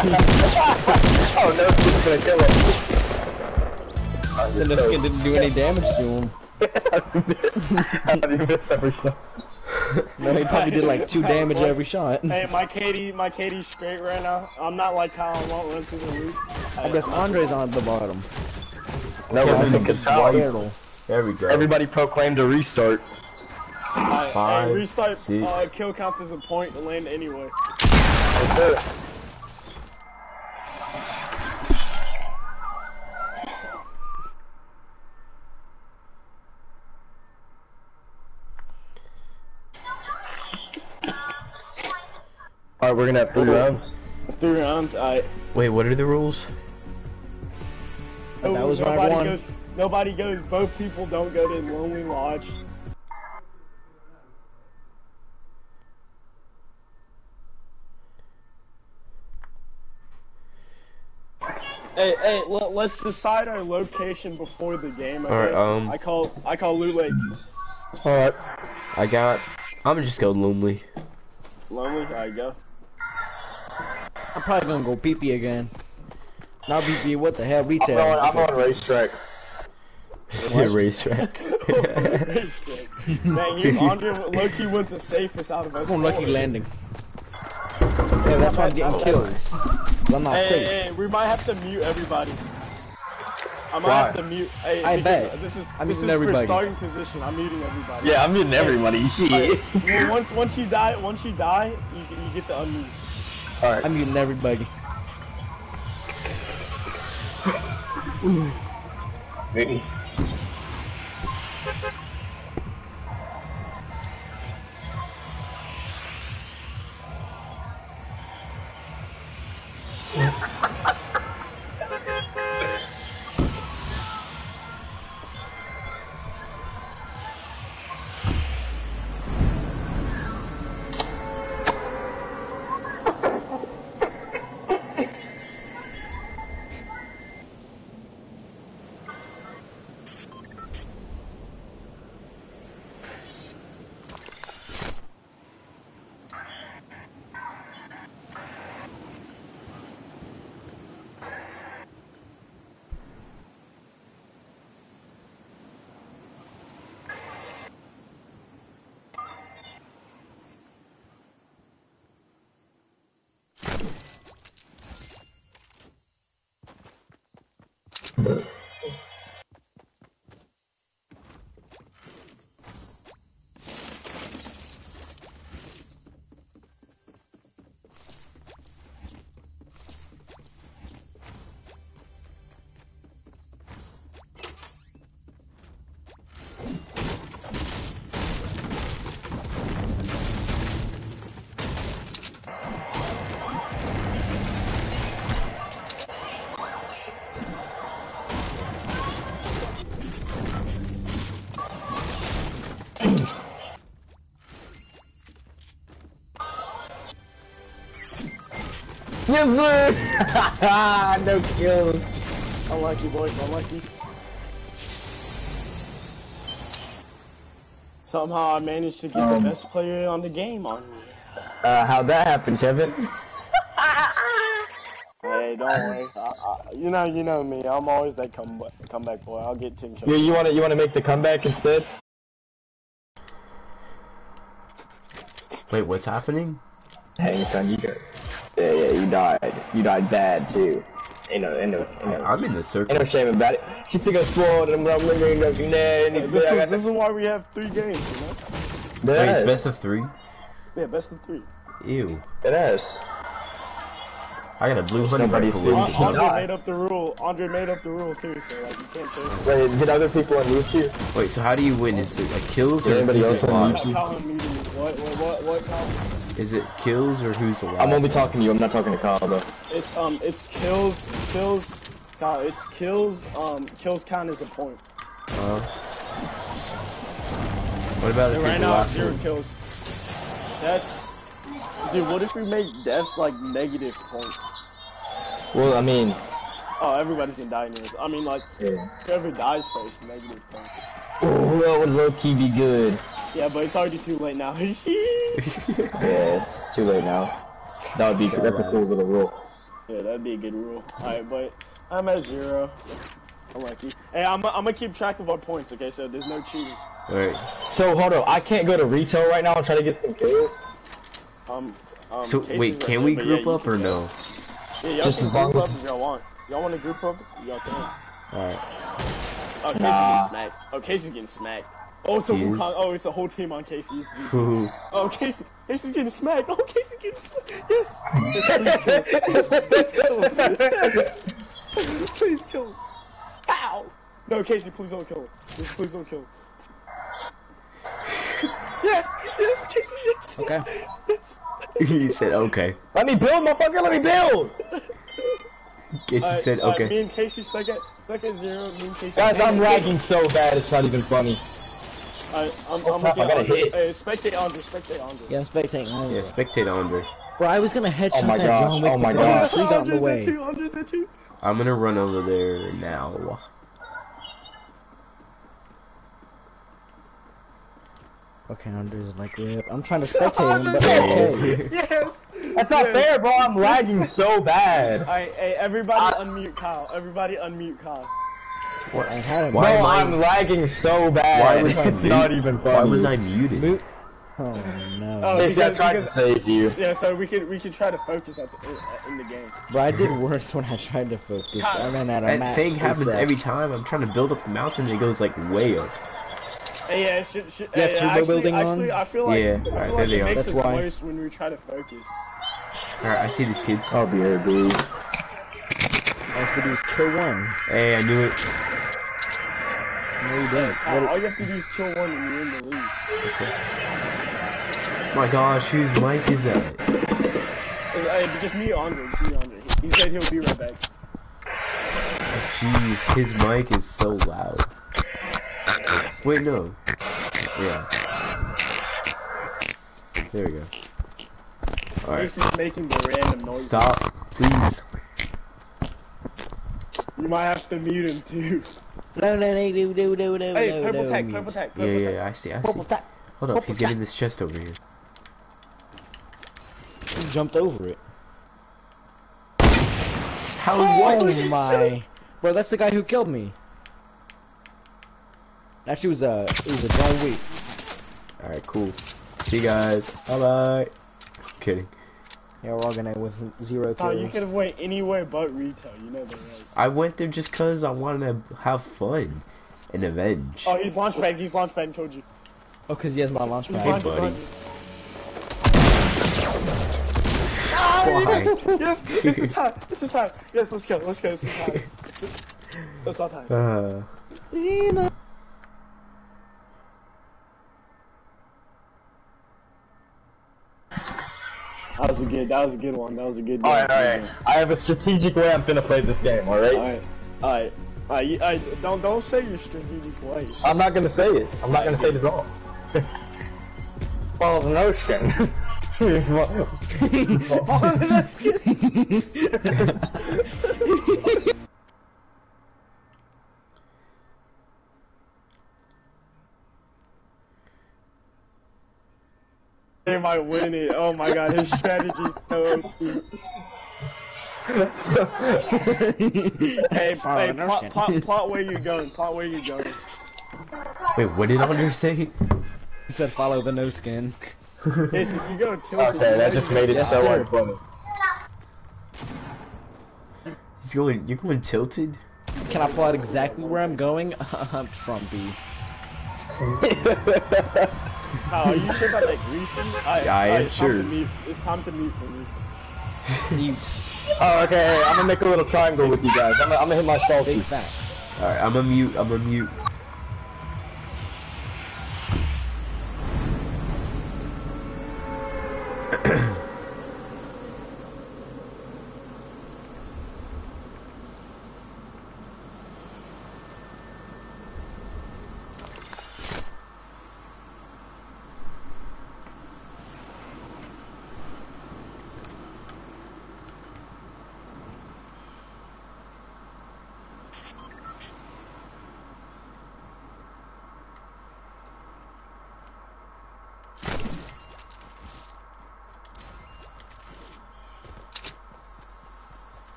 oh no, it's gonna kill him. The no skin didn't do any damage to him. How do you miss every shot? No, he probably did like two damage every shot. Hey, my KD, my KD's straight right now. I'm not like how I won't run through the loop. I guess Andre's on the bottom. No, Yeah, I we think can it's just out. Daryl. There we go. Everybody proclaimed a restart. Alright, Five, hey, restart. Uh, kill counts as a point to land anyway. Alright, we're gonna have three rounds. Three rounds. Alright. Wait, what are the rules? That was round nobody one. Goes, nobody goes. Both people don't go to Lonely Lodge. Hey, hey, let, us decide our location before the game. Okay? Alright, um- I call, I call Loot Lake. Alright. I got. I'm gonna just go lonely. Lonely. Alright, go. I'm probably gonna go pee pee again. Not pee pee, what the hell, I'm retail? on, I'm on racetrack. Yeah, racetrack. Dang, you, Andre, Loki went the safest out of us. I'm on Lucky. Landing. Yeah, that's why I'm getting kills. 'Cause I'm not Hey, safe. hey, hey, we might have to mute everybody. I might Why? have to mute. Hey, I bet. This is I'm this is everybody. for starting position. I'm muting everybody. Yeah, I'm muting everybody. Shit. Well, once once you die, once you die, you you get to unmute. Alright. I'm muting everybody. Yes, sir! no kills. Unlucky boys, unlucky. Somehow I managed to get Um. the best player on the game on me. Uh, how'd that happen, Kevin? Hey, don't worry. I, I, you know, you know me. I'm always that come comeback boy. I'll get Tim. Yeah, you wanna you wanna make the comeback instead? Wait, what's happening? Hey, son, you got. Yeah, yeah, you died. You died bad too. Ain't no, ain't no, ain't no, I'm in the circle. ain't circle. no shame about it. She took a sword and I'm ringing up your name. This is this is why we have three games. You know? Wait, it's best of three? Yeah, best of three. Ew. It is. I got a blue honey Nobody rifle. sees you. the An- gun? Andre die. made up the rule. Andre made up the rule too, so like you can't change it. Wait, did other people unmute you? Wait, so how do you win? Is it like kills Did or anybody else alive? unmute you? Colin muted me. What? What? What? What? Colin? Is it kills or who's alive? I'm only talking to you. I'm not talking to Kyle though. It's um, it's kills, kills. God, it's kills. Um, kills count as a point. Uh, what about And if right now, last zero one? kills. That's. Dude, what if we make deaths like negative points? Well, I mean, Oh, everybody's gonna die anyways. I mean, like, yeah. whoever dies first, negative points. Ooh, that would low key be good. Yeah, but it's already too late now. Yeah, it's too late now. That would be. That's a cool little rule. Yeah, that'd be a good rule. Alright, but I'm at zero. Unlucky. Hey, I'm, I'm gonna keep track of our points, okay? So there's no cheating. Alright. So hold on, I can't go to retail right now and try to get some kills. Um, um, So wait, can there, we but group yeah, up or go. no? Yeah, y'all Just can as long group as- up if y'all want. Y'all want to group up? Y'all can. Alright. Oh, Casey's Nah. getting smacked. Oh, Casey's getting smacked. Oh, it's a He is? Oh, it's a whole team on Casey's. Oh, Casey. Casey's getting smacked. Oh, Casey's getting smacked. Yes. Yes, please kill him. Yes, please kill him. Yes. Please kill him. Ow. No, Casey, please don't kill him. Please, please don't kill him. Yes. Yes, Casey. Yes. Okay. Yes. he said okay. Let me build, motherfucker. Let me build. Guess he Alright, said alright, Me and Casey stuck at stuck at zero. Me and Casey. Guys, I'm lagging so bad. It's not even funny. Alright, I'm, Oh, I'm crap, I gonna gotta get Andre. hit. Hey, spectate Andre. Spectate Andre. Yeah, I'm spectating. over. Yeah, spectate Andre. Bro, I was gonna headshot Oh my that gosh, John Wick, oh my but then the gosh. tree got in the Andre's way. there too. Andre's there too. I'm gonna run over there now. Okay, Andre's like, rip. I'm trying to spectate him, but okay. Yes. That's not yes. fair, bro. I'm lagging so bad. Alright, hey, everybody unmute Kyle. Everybody unmute Kyle. I had him. Why no, I- I'm lagging so bad. Why was I it's not muted? even funny. Why was I muted? Mo- Oh no. Oh, Casey, I because- to save you. Yeah, so we could we could try to focus at the, in, in the game. Bro, I did worse when I tried to focus. I ran out of That max thing happens reset. every time. I'm trying to build up the mountain it goes like way up. Hey, yeah, should, should, You have hey, turbo actually, building on? actually, I feel like, Yeah, I feel there like it makes That's us why. worse when we try to focus. Alright, I see these kids. I'll be here, dude. All I have to do is kill one. Hey, I knew it. No, you didn't. Kyle, What- all you have to do is kill one and you're in the lead. My gosh, whose mic is that? It's, hey, just me Andre. Just me Andre. He said he'll be right back. Jeez, his mic is so loud. Wait, no. Yeah. There we go. Alright, This is making the random noises. stop, please. You might have to mute him too. No, no, no, no, no, no, no, Hey, purple no, tech, mute. purple tech, Yeah, purple yeah, tech. yeah, I see, I see. Purple tech. Hold up, purple he's getting this chest over here. You jumped over it. How Oh what? my. Bro, that's the guy who killed me. Actually, uh, it was a, it was a John Wick. Alright, cool. See you guys. Bye bye. Kidding. Yeah, we're all gonna with zero Kyle, you could have went anywhere but retail. You know that, right? I went there just cause I wanted to have fun and avenge. Oh, he's launch pad. He's launch pad. Told you. Oh, cause he has my launch He's pad. buddy. Ah, Why? yes, yes, this is time. it's is time. Yes, let's go. Let's go. it's is time. It's our time. Uh, That was a good. That was a good one. That was a good. Alright, one. alright. I have a strategic way I'm gonna play this game, alright? Alright. Alright. Alright. you- I don't don't say your strategic ways. I'm not gonna say it. I'm not gonna say it at all. Follow the notion. They might win it. Oh my god, his strategy is so OP. Hey, Follow hey the plot, notion. plot, plot where you going. Plot where you going. wait, what did Andre say? He said follow the no skin. Yes, if you go tilted. okay, that just made it Yes, so sir. unfunny. He's going. You're going tilted. Can I plot exactly where I'm going? I'm Trumpy. Oh, are you sure about that greasy? Alright, Yeah, I am it's sure. mute. It's time to mute for me. Mute. Oh, okay, hey, I'm gonna make a little triangle with you guys. I'm gonna, I'm gonna hit my Big salty. facts. Alright, I'm a mute. I'm a mute.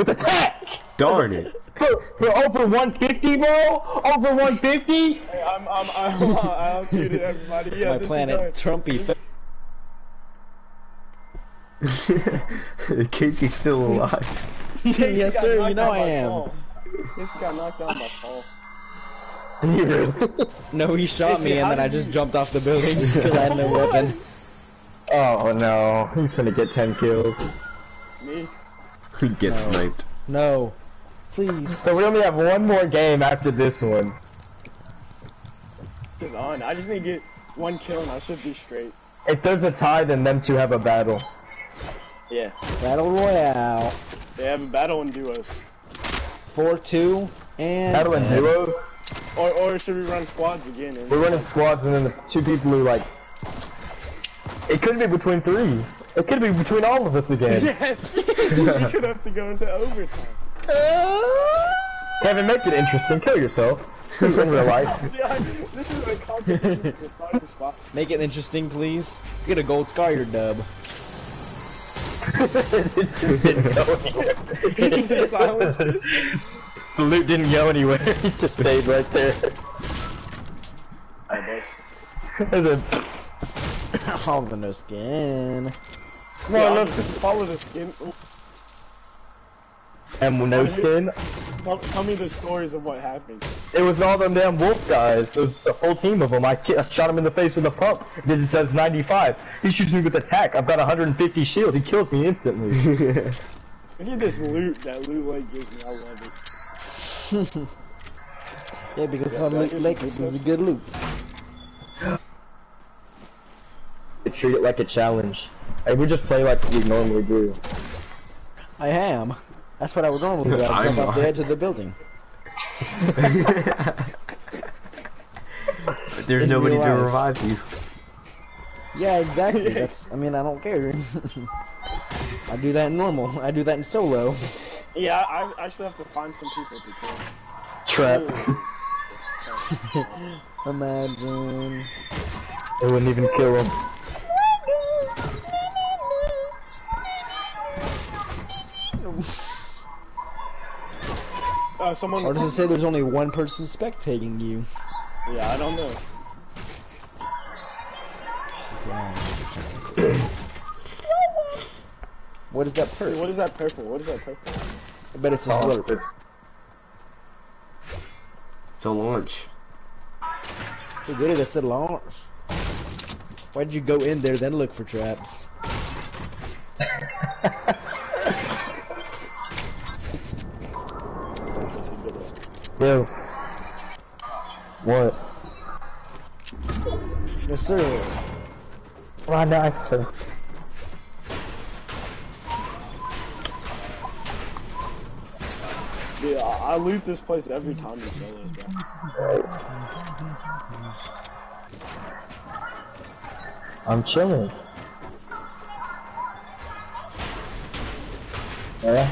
With attack. Darn it. Oh, for, oh, for over 150, bro? Over 150? Hey, I'm, I'm, I'm, I'm outtuted everybody. Yeah, My planet. Trumpy. Casey's still alive. Casey yes, sir. You know I am. Paul. Casey got knocked out by Paul. No, he shot Casey, me, and then I just you- jumped off the building because I had no weapon. Oh no, he's gonna get 10 kills. Me? Get No. sniped. No, please. So we only have one more game after this one. Just on. I just need to get one kill and I should be straight. If there's a tie, then them two have a battle. Yeah. Battle Royale. They have a battle in duos. Four two and Battle in duos. Or, or should we run squads again? We're running squads, and then the two people who like. It could be between three. It could be between all of us again. Yes! we could have to go into overtime. Uh. Kevin, make it interesting. Kill yourself. in real life. Yeah, this is like competition. It's not the spot. Make it interesting, please. Get a gold scar your dub. didn't go anywhere. Silence, please. The loot didn't go anywhere. He just stayed right there. Alright, boys. There's a All the no skin. Come Yeah, on, I'll look. follow the skin. Oh, And no skin. Tell, tell me the stories of what happened. It was all them damn wolf guys. It was a whole team of them. I, I shot him in the face with a pump. Then it does 95. He shoots me with attack. I've got 150 shield. He kills me instantly. Look at this loot that loot like gives me. I love it. Yeah, because Yeah, my yeah, loot here's is a good loot. Treat it like a challenge. Hey, we just play like we normally do. I am. That's what I would normally do. I'd I'm jump off the edge of the building. but There's In nobody to revive you. Yeah, exactly. That's. I mean, I don't care. I do that in normal. I do that in solo. Yeah, I I actually have to find some people to kill. Trap. Imagine. It wouldn't even kill him. Uh, someone. Or does it say there's only one person spectating you? Yeah, I don't know. What is that purple? What is that purple? What is that purple? I bet it's a slurp. It's a launch. Hey, goody, that's a launch. Why'd you go in there then look for traps? Yo. What? Yes, sir. My knife. Dude, I, I loot this place every time in solos, bro. I'm chilling. Yeah.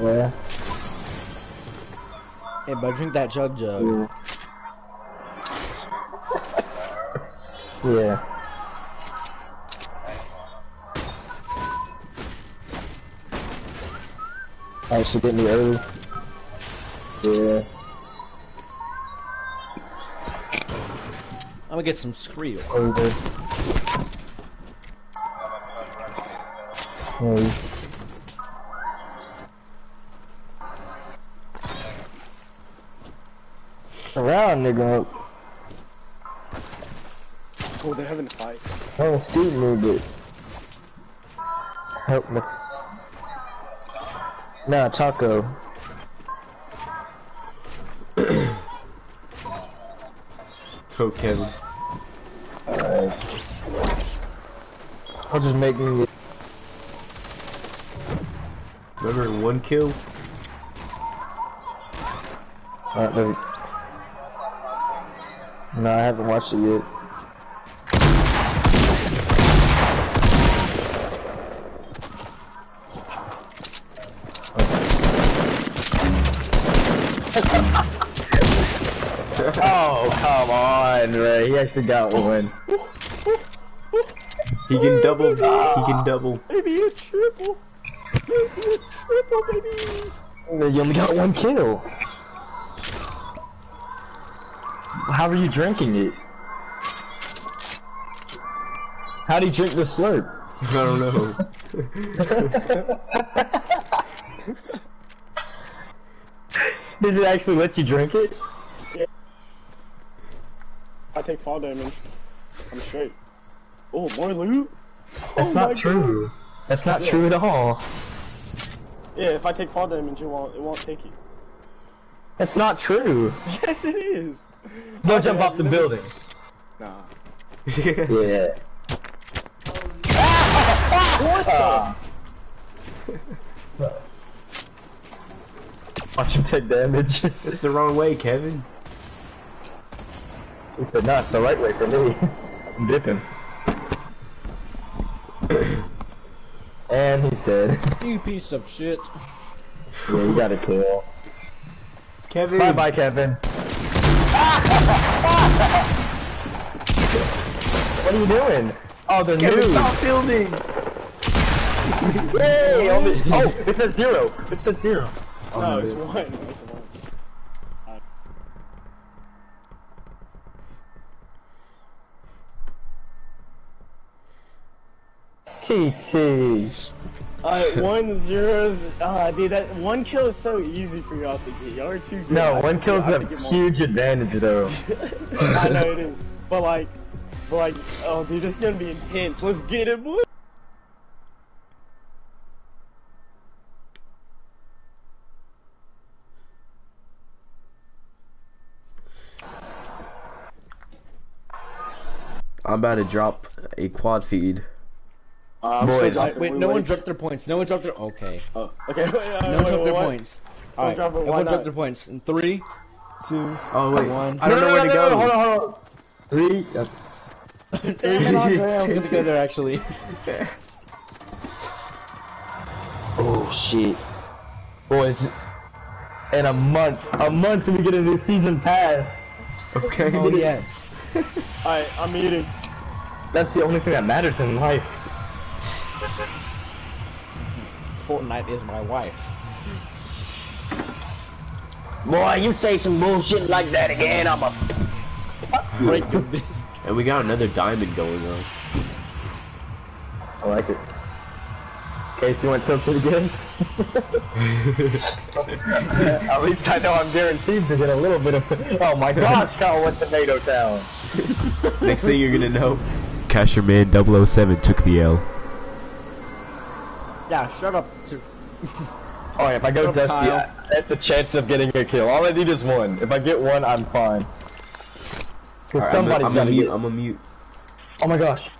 Yeah. Hey, but drink that chug jug. Yeah. yeah. Actually get me early. Yeah. I'm gonna get some Skrill. Over. Hey. Around, nigga. Oh, they're having a fight. Oh, Don't shoot me, but help me. Nah, taco. Pro Kevin. Alright. I'll just make me. Remember one kill? Alright, let me. No, I haven't watched it yet. oh, come on, Ray. He actually got one. He can double. He can double. Maybe a triple. Maybe a triple, baby. You only got one kill. How are you drinking it? How do you drink the slurp? I don't know. Did it actually let you drink it? Yeah. I take fall damage. I'm straight. Oh, more loot? That's Oh not my true. That's not Yeah. true at all. Yeah, if I take fall damage, it won't. It won't take you. That's not true. Yes, it is. Don't jump off the building. Nah. Yeah. What Watch him take damage. It's the wrong way, Kevin. he said, "No, it's the right way for me." I'm dipping. and he's dead. You piece of shit. Yeah, you got to kill. Kevin. Bye, bye, Kevin. what are you doing? Oh, they're Kevin, noobs. stop building. Yay! Only, oh, it says zero. It says zero. the? No, it's one. It's one. TT. Uh, one zeros. Ah, dude, that one kill is so easy for y'all to get. Y'all are too good. No, I one have to- kill's I a to more. huge advantage, though. I know it is, but like, but like, oh, dude, this is gonna be intense. Let's get it, boy. I'm about to drop a quad feed. Uh, Boys. so Wait, Wait, no one dropped their points. No one dropped their. Okay. Oh, okay. Wait, No one dropped their points. Alright, drop it, everyone dropped their points. In three, two, Oh wait, One. I don't know where to go. Hold on, hold on. Three. uh, Damn it, Andre, I was gonna go there actually. Oh shit, boys! In a month, a month, we get a new season pass. Okay. Oh yes. Alright, I'm eating. That's the only thing that matters in life. Fortnite is my wife. Boy, you say some bullshit like that again, I'm a. Break your dick. And we got another diamond going on. I like it. Casey went tilted again. At least I know I'm guaranteed to get a little bit of. Oh my gosh, Kyle went tomato town. Next thing you're gonna know, Casherman 007 took the L. Yeah, shut up. To... Oh, if I go Shut up, dusty, Kyle. I- that's the chance of getting a kill. All I need is one. If I get one, I'm fine. Cause Alright, I'm, somebody's a, I'm a gotta mute. get. I'm a mute. Oh my gosh.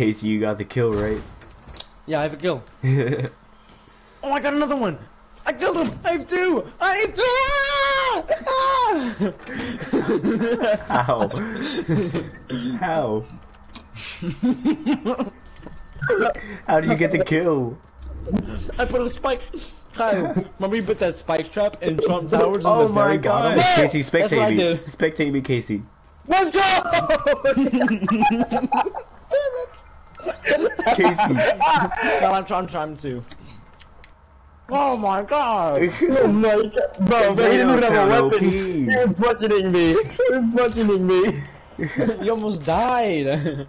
Casey, you got the kill, right? Yeah, I have a kill. Oh, I got another one. I killed him. I have two. I have two. Ah! How? How? How did you get the kill? I put a spike. Hi. Remember you put that spike trap in Trump Towers on Oh the my very god! bottom? Casey, That's what I spectate me. do. Spectate me, Casey. Let's go! Casey. God, I'm trying, I'm trying to. Oh my god. oh my god. Bro, bro, he didn't even have a weapon. OP. He was bludgeoning me. He was bludgeoning me. You almost died.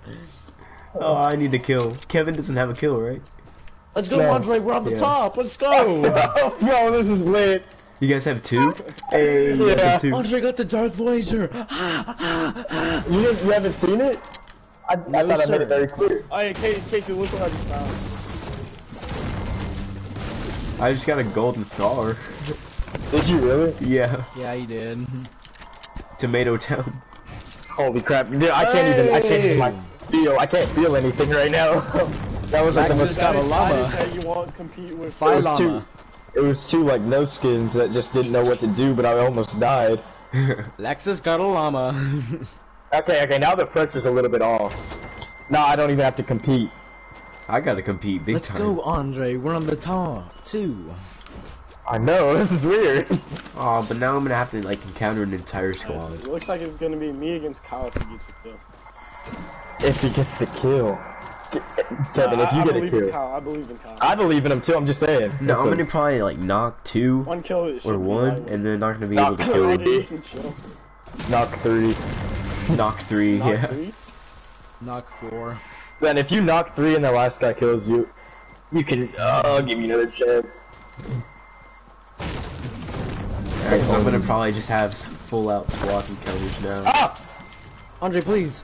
Oh, I need the kill. Kevin doesn't have a kill, right? Let's go, No. Andre. We're on the Yeah. top. Let's go. Bro, this is lit. You guys have two? Hey, you guys Yeah. have two. Andre got the dark voyager. You, you haven't seen it? I, I No, thought I sir. made it very clear. Alright, Casey, Casey, look what I just found. I just got a golden scar. Did you really? Yeah. yeah, you did. Tomato Town. Holy crap! Dude, I can't even. I can't even like feel. I can't feel anything right now. that was like the Max most. has got a llama. That you won't compete with. Fire was too- llama. It was two like no skins that just didn't know what to do, but I almost died. Lexus got a llama. Okay, okay, now the pressure's a little bit off. No, I don't even have to compete. I gotta compete big Let's time. go, Andre. We're on the top two. I know, this is weird. Oh, but now I'm gonna have to like encounter an entire squad. It looks like it's gonna be me against Kyle if he gets a kill. if he gets the kill. Kevin, Uh, if you I, I get a believe in kill. Kyle. I believe in Kyle. I believe in him too, I'm just saying. No, I'm Listen, gonna probably like knock two one kill it or one, my win. and then not gonna be Knock able to kill Andre, him. you can chill. knock three. Knock three, Knock yeah. three. Knock four. Then if you knock three and the last guy kills you, you can, uh, I'll give you another chance. Alright, so I'm gonna probably just have some full out squad encounters now. Ah! Andre, please.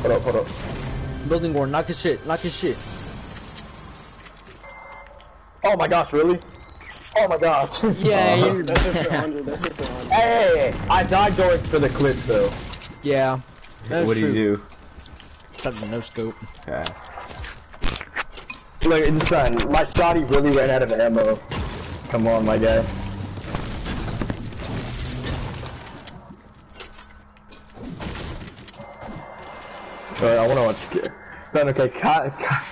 Hold up, hold up. Building war. Knock his shit. Knock his shit. Oh my gosh, really? Oh my god. Yeah, Uh, you- That's it for 100. That's it for 100. Hey, hey, hey, I died going for the clip though. Yeah. That's what do true. you do? Shot the no scope. Yeah. Look, son, my shotty really ran out of ammo. Come on, my guy. Alright, I wanna watch. Ke- Son, okay, Ka- Ka-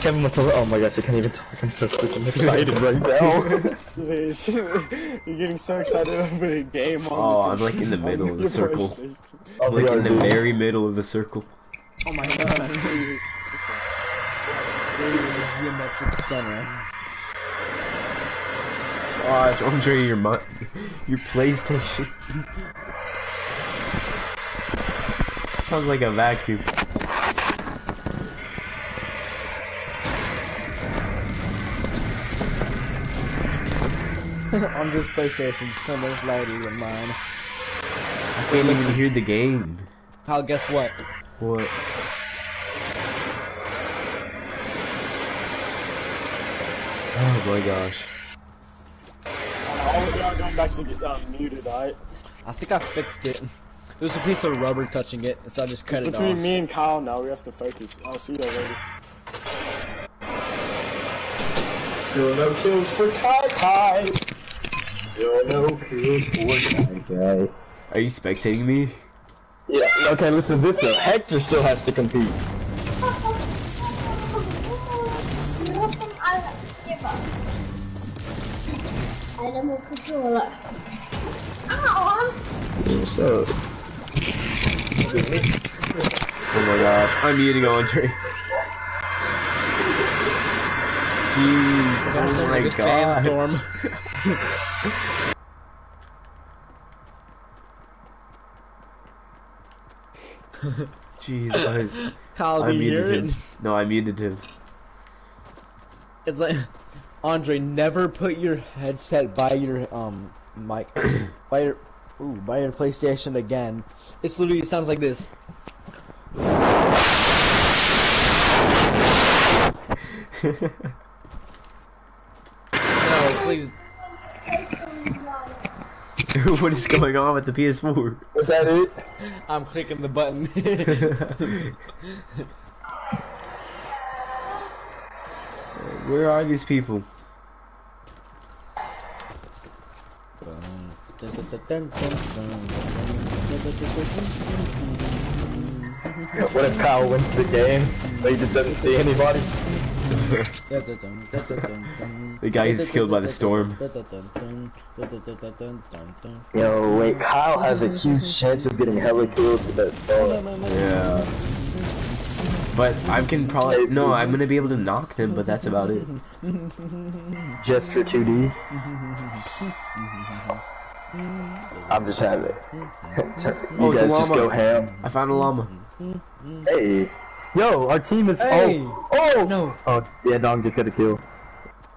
Kevin wants to. Oh my gosh, I can't even talk. I'm so freaking excited right now. You're getting so excited over the game on Oh, the- I'm like in the on middle of the circle. I'm like in the very middle of the circle. Oh my god. in the Geometric center. Gosh, Andre, your mi- your PlayStation. Sounds like a vacuum. Andre's PlayStation so much louder than mine. I can't even hear the game. Pal, guess what? What? Oh my gosh. All of y'all going back to get uh, muted, alright? I think I fixed it. There's a piece of rubber touching it, so I just cut it Between off. me and Kyle now, we have to focus. I'll see you later. Still no kills for Kai Kai. Still no kills for Kai Kai. Are you spectating me? Yeah. Okay, listen to this though. Hector still has to compete. What's up? Oh my gosh, I'm eating Andre. Jeez, oh my like a god. sandstorm. Jeez, I do you muted him. No, I muted him. It's like, Andre, never put your headset by your um mic, by your ooh, by your PlayStation again. It's literally it sounds like this. no, please. what is going on with the PS4? Was that it? I'm clicking the button. Where are these people? What if Kyle wins the game, but he just doesn't see anybody? The guy is killed by the storm. Yo, wait, Kyle has a huge chance of getting hella kills with that storm. Yeah. But I can probably no. I'm gonna be able to knock them, but that's about it. Gesture 2D. I'm just having. Oh, you Oh, it's a guys just go ham. I found a llama. Hey, yo, our team is. Hey. Oh, oh, No, Oh, yeah, Dong just got a kill.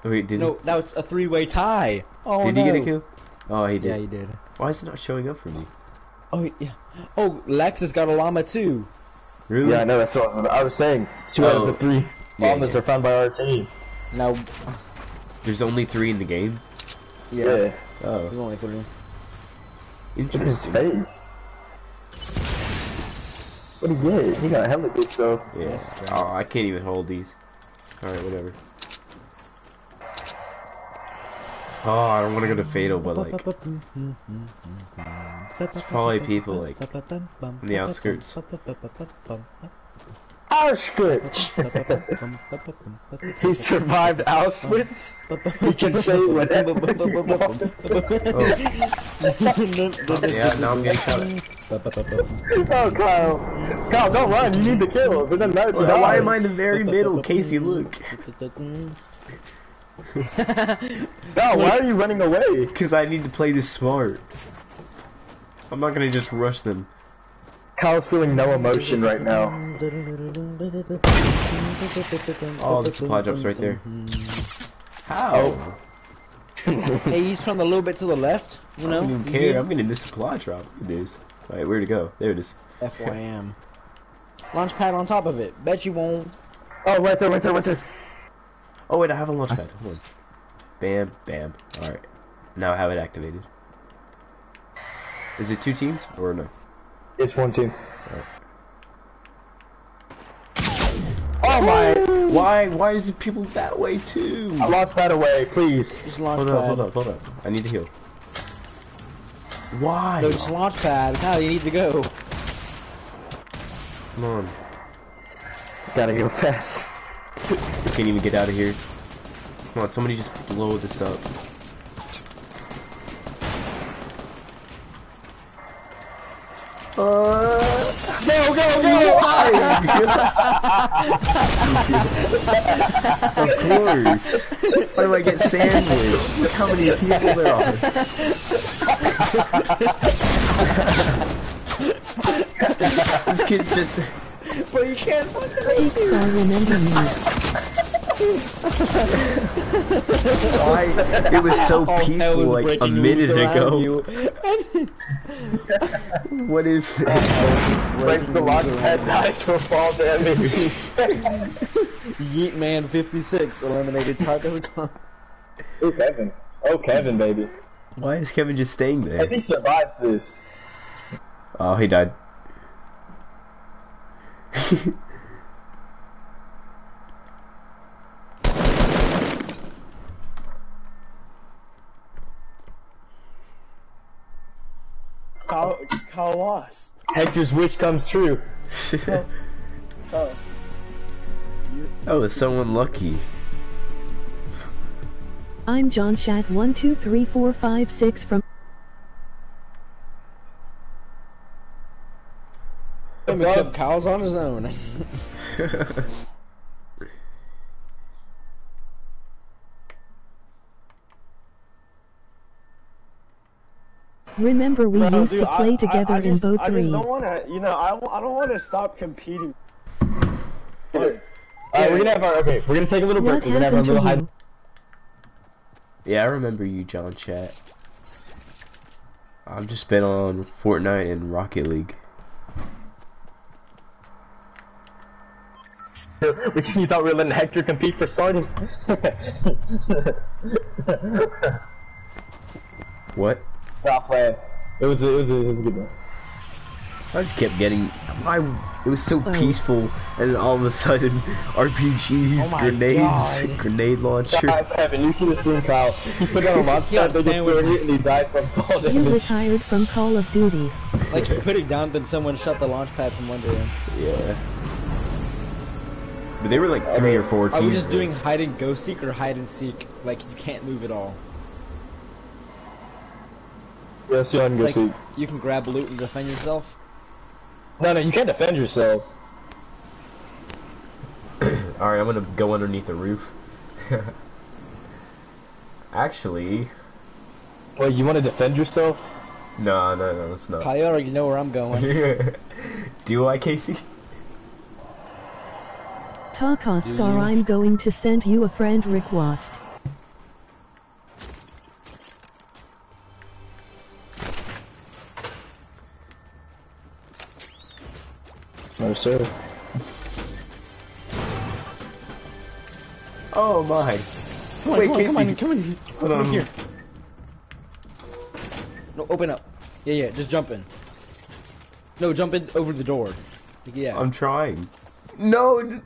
Wait, did no, now it's a three-way tie. Oh he, did no. he get a kill? Oh, he did. Yeah, he did. Why is it not showing up for me? Oh yeah. Oh, Lexus got a llama too. Really? Yeah, I know. That's what I was, I was saying. Two out of the Oh. three Yeah, llamas yeah. are found by our team. Now, There's only three in the game. yeah, Yeah. Oh. there's only three. Look at his Interesting. face. What he get? He got hella good stuff. Yeah. Yes, Jack. Oh, I can't even hold these. Alright, whatever. Oh, I don't want to go to Fatal, but like, It's probably people, like, on the outskirts. Auschwitz! he survived Auschwitz? He can say whatever he wants. Oh. yeah, now I'm getting shot at. Oh, Kyle. Kyle, don't run. You need the kills. It doesn't matter if. Why am I in the very middle? Casey, look. No, why are you running away? Because I need to play this smart. I'm not gonna just rush them. Kyle's feeling no emotion right now. Oh, the supply drop's right there. How? Oh. Hey, he's from the little bit to the left, you I know? don't even care. I'm getting this supply drop. It is. Alright, where'd it go? There it is. FYM. Launch pad on top of it. Bet you won't. Oh, right there, right there, right there. Oh wait, I have a launch pad. Hold on. Bam, bam. Alright. Now I have it activated. Is it two teams or no? It's one team. Oh my! Why? Why is it people that way too? I lost that away, please. Just launch Hold pad. up, hold up, hold up. I need to heal. Why? No, just launch pad. Kyle, you need to go. Come on. Gotta go fast. We can't even get out of here. Come on, somebody just blow this up. Uh, go, go, go! Of course. Why do I get sandwiched? Look how many people there are. this kid's just. But you can't fucking Thanks for remembering me. Why? It was so peaceful is like a minute ago. What is this? Break the launch pad dies for fall damage. Yeet Man 56 eliminated Tarkus Clan. oh, Kevin. Oh, Kevin, baby. Why is Kevin just staying I there? think he survives this. Oh, he died. Kyle, Kyle lost. Hector's wish comes true. Oh. oh, is so unlucky. I'm John Shat one two three four five six from Except Kyle's on his own. Remember we Bro, used dude, to play I- together I, I in just, both I just three. don't want to, you know, I, I don't want to stop competing. Alright, we're gonna have our, okay, we're gonna take a little break. What We're gonna have our little hide. Yeah, I remember you, John Chat. I've just been on Fortnite and Rocket League. you thought we were letting Hector compete for starting? What? Stop playing. It was a, it was a, it was a good one. I just kept getting. I. It was so Oh. peaceful, and then all of a sudden, RPGs, Oh grenades, God. grenade launcher. God, Kevin, you should have seen Kyle. He put down a launch He got pad, they just threw it and he died from fall You damage. retired from Call of Duty. like he put it down, then someone shut the launch pad from under him. Yeah. But they were like three or four teams. Are we just doing hide and go seek or hide and seek? Like you can't move at all. Yes, you It's go like see. you can grab loot and defend yourself. No, no, you can't defend yourself. Alright, I'm gonna go underneath the roof. Actually, Wait, you want to defend yourself? no, no, no, let's not. Kyle, you already know where I'm going. Do I, Casey? Talk I'm going to send you a friend request. No, sir. Oh my. Come on, Wait, come on, come on, come on, Hold on. here. No, open up. Yeah, yeah, just jump in. No, jump in over the door. Yeah. I'm trying. No.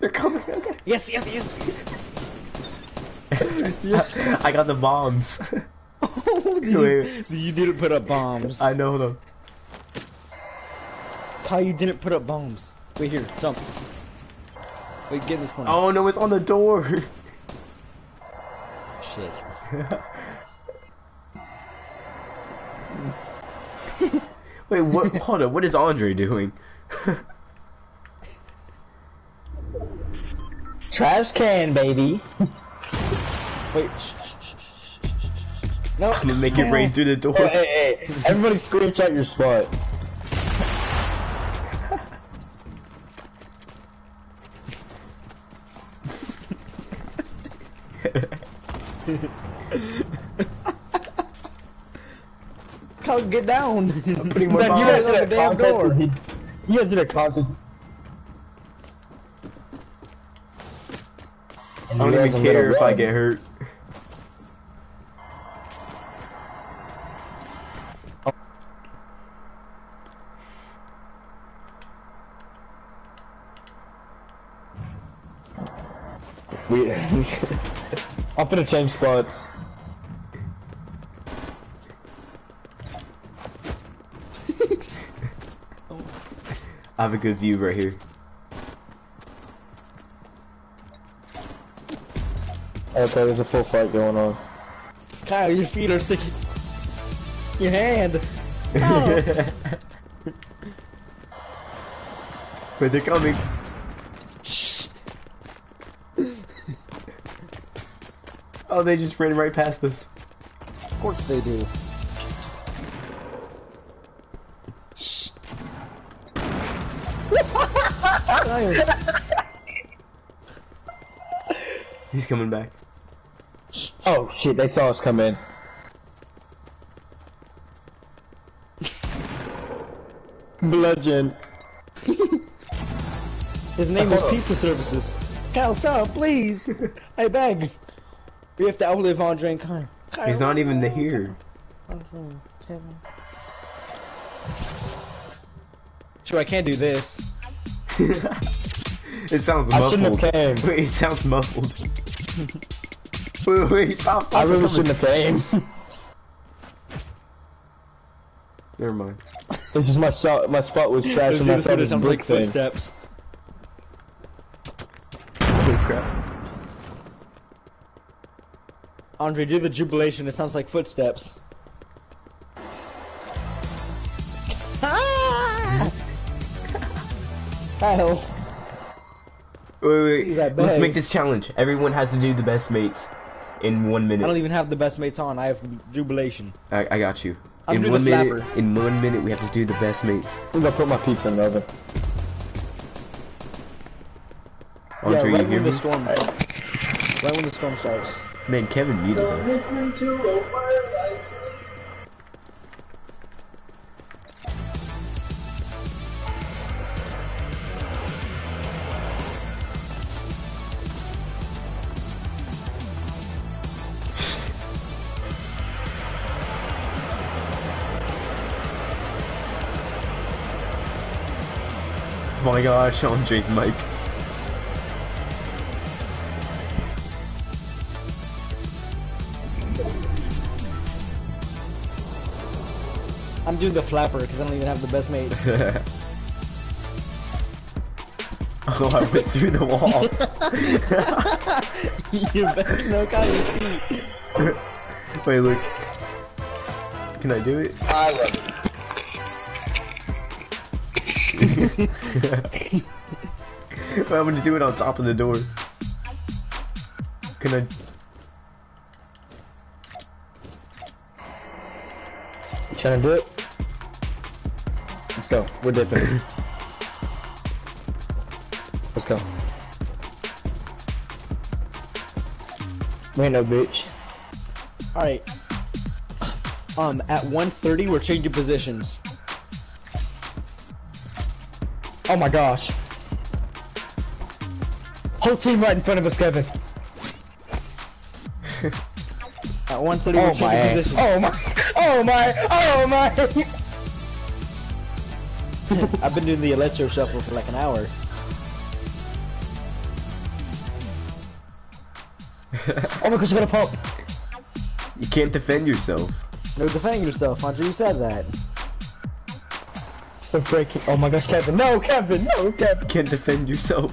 They're coming. Okay. yes, yes, yes. I got the bombs. Oh, did you, Wait. you didn't put up bombs. I know them. Kyle, you didn't put up bombs. Wait here, jump. Wait, get in this corner. Oh no, it's on the door. Shit. Wait, what? Hold on. What is Andre doing? Trash can, baby. Wait, shh, shh, shh, shh, shh, shh, shh. No, Can it make it rain through the door? Hey, hey, hey. Everybody screenshot your spot. Kyle, get down. Putting more you guys on did the a damn door. and He, you guys did a contest. I don't even care if I get hurt. We, I'm gonna change spots. I have a good view right here. Oh, okay, there's a full fight going on. Kyle, your feet are sticking. Your hand. Stop. Wait, they're coming. Oh, they just ran right past us. of course they do. Shh. He's coming back. Oh shit, they saw us come in. Bludgeon. His name is Pizza Services. Kyle, stop, please. I beg. We have to outlive Andre and Kyle. Kyle. He's not even here. Sure, I can't do this. It sounds I shouldn't muffled. have came. Wait, it sounds muffled. wait, wait, stop, stop. I really shouldn't have came. Never mind. it's just my shot, my spot was trash Dude, and I this saw one this sounds brick like thing. footsteps. Holy crap. Andre, do the jubilation. It sounds like footsteps. Ah! Kyle. Wait, wait, He's let's make this challenge. Everyone has to do the best mates in one minute. I don't even have the best mates on. I have jubilation. I, I got you. I'm in doing one the minute, flapper. in one minute, we have to do the best mates. I'm gonna put my pizza in the oven. Andre, yeah, you right hear when me? the storm. Right when the storm starts. Man, Kevin muted us. Oh my gosh, Andre's mic. I'm doing the flapper because I don't even have the best mates. oh, I went through the wall. you better no Kyle, your feet. Wait, look. Can I do it? I love it. Wait, I'm gonna do it on top of the door. Can I? You trying to do it? Let's go. We're dipping. Let's go. Ain't no bitch. Alright. Um, at 1.30, we're changing positions. Oh my gosh. Whole team right in front of us, Kevin. At 130, Oh we're my, changing positions. oh my, oh my, oh my. I've been doing the electro shuffle for like an hour. Oh my gosh, you got a pump. You can't defend yourself. No defending yourself, Andre. You said that. They're breaking. Oh my gosh, Kevin. No, Kevin. No, Kevin. You can't defend yourself.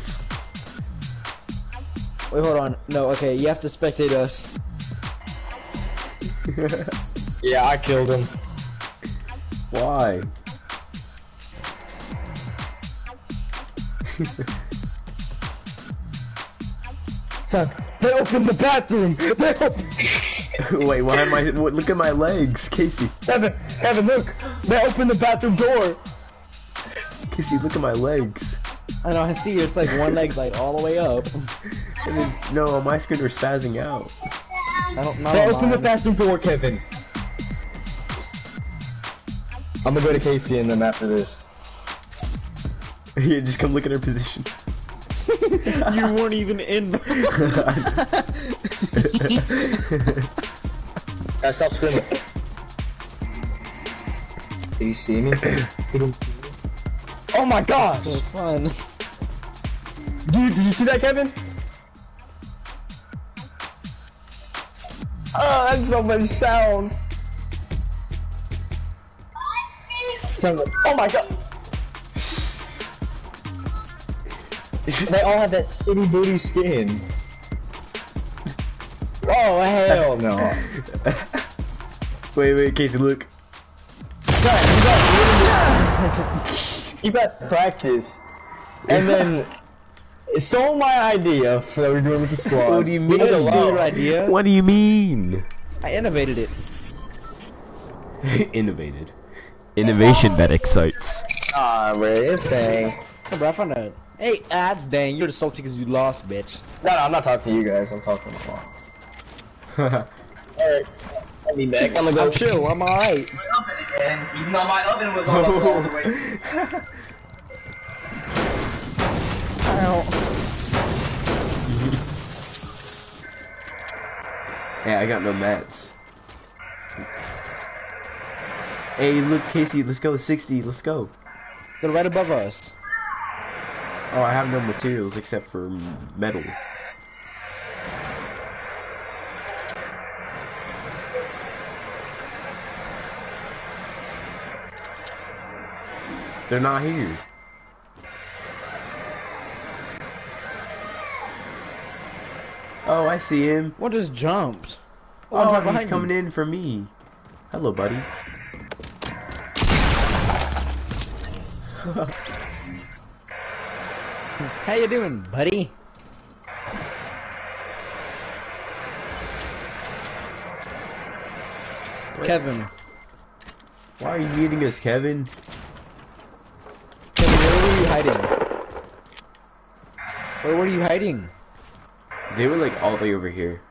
Wait, hold on. No, okay, you have to spectate us. Yeah, I killed him. Why? Son, they opened the bathroom. They opened. Wait, why am I? What, look at my legs, Casey. Kevin, Kevin, look. They opened the bathroom door. Casey, look at my legs. I know, I see it's like one leg's like all the way up. And then, no, on my screen they're spazzing out. I don't know. They opened the bathroom door, Kevin. I'm gonna go to Casey and then after this. Here, just come look at her position. You weren't even in. Guys, stop screaming. Do you see me? You don't see me? Oh my god! so fun. Dude, did you see that, Kevin? Oh, that's so much sound. Oh, sound like- oh my god! They all have that shitty booty skin. Oh hell no! Wait, wait, Casey, look. Son, you got you got practice, and then stole my idea that we're doing with the squad. What do you mean? Leave it That's your idea. What do you mean? I innovated it. Innovated. Innovation that excites. Ah, bro, it's dang. Hey, bro, I found out. Hey, that's dang. You're the salty because you lost, bitch. No, no, I'm not talking to you guys. I'm talking to my mom. Alright, I'll be back. I'm gonna go I'm chill. I'm alright. my oven again, even though my oven was almost all the way. Yeah, I got no mats. Hey, look, Casey, let's go. 60, let's go. They're right above us. Oh, I have no materials except for metal. They're not here. Oh, I see him. One just jumped. Oh, right he's coming in for me. Hello, buddy. How you doing, buddy? Kevin. Why are you meeting us, Kevin? Kevin, where were you hiding? Where were you hiding? They were like all the way over here.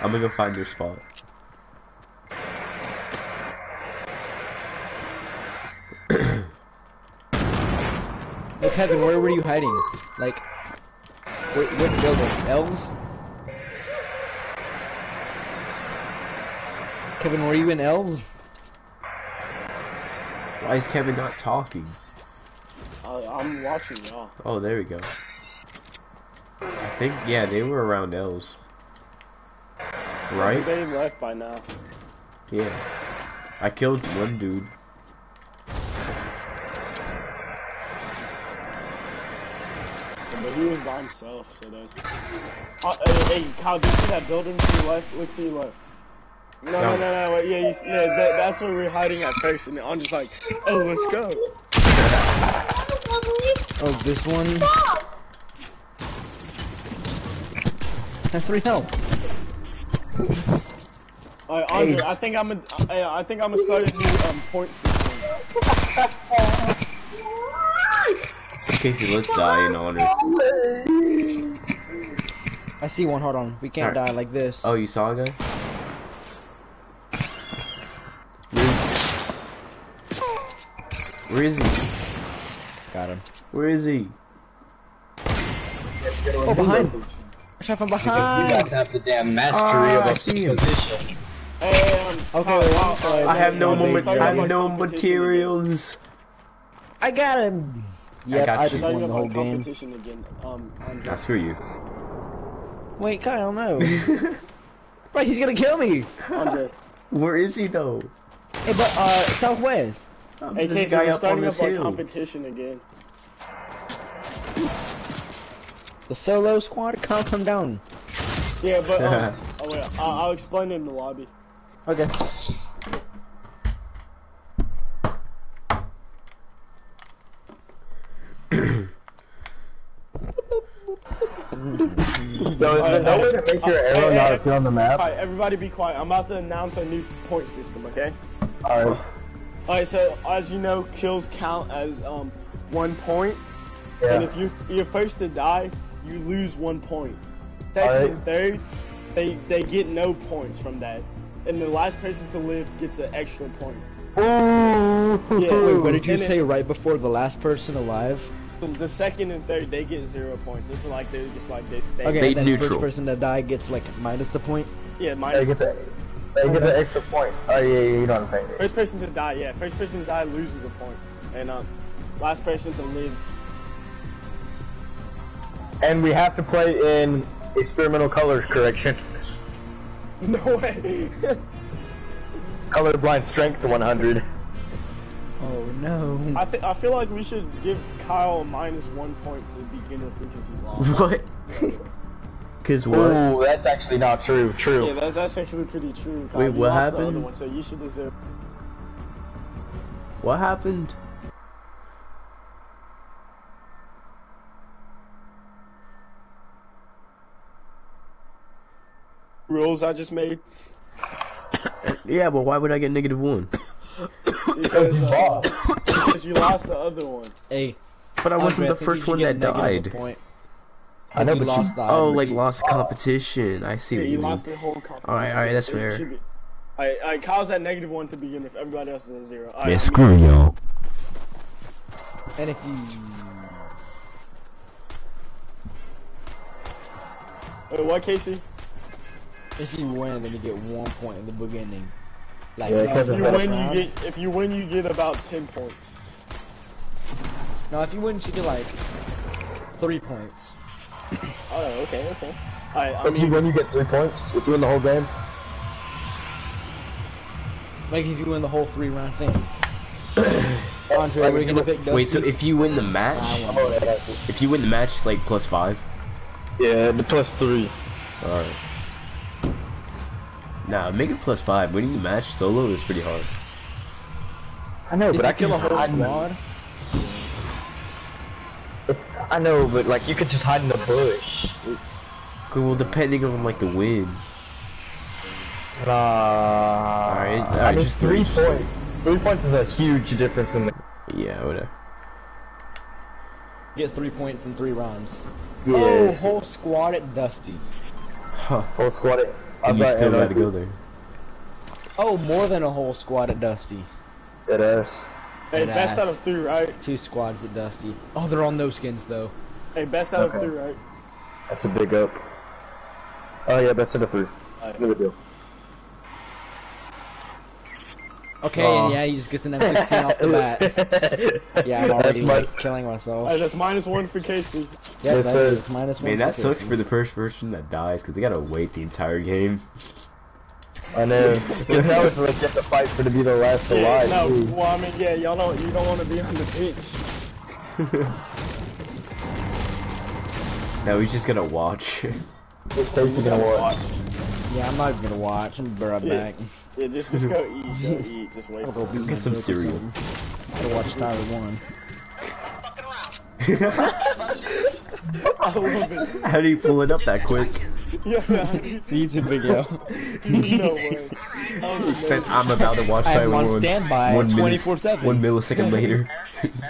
I'm gonna go find their spot. Kevin, where were you hiding? Like, wait, what building? Elves? Kevin, were you in Elves? Why is Kevin not talking? Uh, I'm watching y'all. Oh, there we go. I think, yeah, they were around L's. Right? They left by now. Yeah. I killed one dude. But he was by himself, so there's. Uh, hey, hey, Kyle, do you see that building to your left? Look to your left. No, no, No. no, no. Wait, yeah, you, s- yeah. That, that's where we are hiding at first, and I'm just like, oh, let's go. Oh, this one? I have three health. Alright, Andre, I think I'm a, I, I think I'm gonna start a new um point system. Casey, let's die in honor. I see one, hold on. We can't Alright. die like this. Oh, you saw a guy? Where is he? Got him. Where is he? Oh, behind. Shot from Because you guys have the damn mastery Ah, of I a see him. position. Um, Okay, Kyle, well, Kyle, uh, I have no Kyle, more. they ma- started I have no materials. I got him. Yep, got I, just won the whole game. competition again. Um, Andre. Nah, screw you. Wait, Kyle, no. Right, he's gonna kill me. Andre. Where is he though? Hey, but uh, Southwest. Um, Hey, this Casey, guy we're up on starting this up our hill. competition again. The solo squad, can't come down. Yeah, but um, oh wait, I'll, I'll explain it in the lobby. Okay. So is no way to make your arrow Hey, not hey, appear on the map? Alright, everybody be quiet. I'm about to announce a new point system, okay? Alright. Alright, so as you know, kills count as um one point, and Yeah. if you you're first to die, you lose one point. Second Alright. third, they they get no points from that, and the last person to live gets an extra point. Ooh. Yeah. Wait, what did you And it- say right before the last person alive? The second and third, they get zero points. It's like they're just like they stay. Okay, They and then neutral. first person to die gets like minus the point. Yeah, They minus. get the, they get the extra point. Oh yeah, yeah, you know what I'm saying. First person to die, yeah. First person to die loses a point, and um, last person to live. And we have to play in experimental color correction. No way. Colorblind strength 100. Oh no. I think I feel like we should give Kyle minus one point to begin with because he lost. What? Cause what? Ooh, that's actually not true. True. yeah, that's, that's actually pretty true. Kyle. Wait, you what lost The other happened? one, so you should deserve. What happened? Rules I just made Yeah, but why would I get negative one? because, You lost. because you lost the other one. Hey, But I wasn't Andre, the think first one that died. I know, but you- lost the Oh, like lost competition. I see Yeah, what you you mean. lost the whole competition. Alright, alright, that's So fair. should be- Alright, alright, Kyle's at negative one to begin with. Everybody else is at zero. Alright, Yeah, I'm- screw y'all. And if you Wait, what, Casey? if you win, then you get one point in the beginning. Like Yeah, if because If it's you got a win, you get. If you win, you get about ten points. no, if you win, you get like three points. Oh, okay, okay. Alright, I If you mean, win, you get three points. If you win the whole game. Like if you win the whole three round thing. Andre, Like, we're if you gonna win- pick Dusty. Wait, so if you win the match, Oh, yeah, if you win the match, it's like plus five. yeah, the plus three. Alright. Nah, make it plus five. Winning the match solo is pretty hard. I know, if but I can kill a just whole hide in the, squad, I know, but like you could just hide in the bush. Cool, well, depending on like the wind. Nah. Alright, I alright, mean, just three, three just points. Three points is a huge difference in the. Yeah, whatever. get three points in three rounds. Yeah. Oh, whole squad at Dusty. Huh. Whole squad. It. And you still gotta go there. Oh, more than a whole squad at Dusty. It is. hey, Dead best out of three, right? Two squads at Dusty. Oh, they're all no skins though. Hey, best out Okay. of three, right? That's a big up. Oh yeah, best out of three. Alright. No big deal. Okay, Aw. and yeah, he just gets an M16 off the bat. Yeah, I'm already my- like killing myself. Hey, that's minus one for Casey. yeah, It that says- is minus one. Man, that for sucks Casey. for the first person that dies because they gotta wait the entire game. I know. You know, it's like you have to fight for to be the last Yeah, alive. no, too. well, I mean, yeah, y'all don't, you don't want to be on the bench. Now he's just gonna watch. This Casey's gonna watch. Yeah, I'm not even gonna watch. I'm gonna be right Yeah. back. Yeah, just, just go eat, go eat, just wait I'll for go it. Get some cereal. something. Gotta watch Tyler one. I love it. How do you pull it up that quick? Yes, yeah. It's a YouTube video. no way. Said I'm about to watch I Tyler am on one. standby one 24/7. One millisecond later,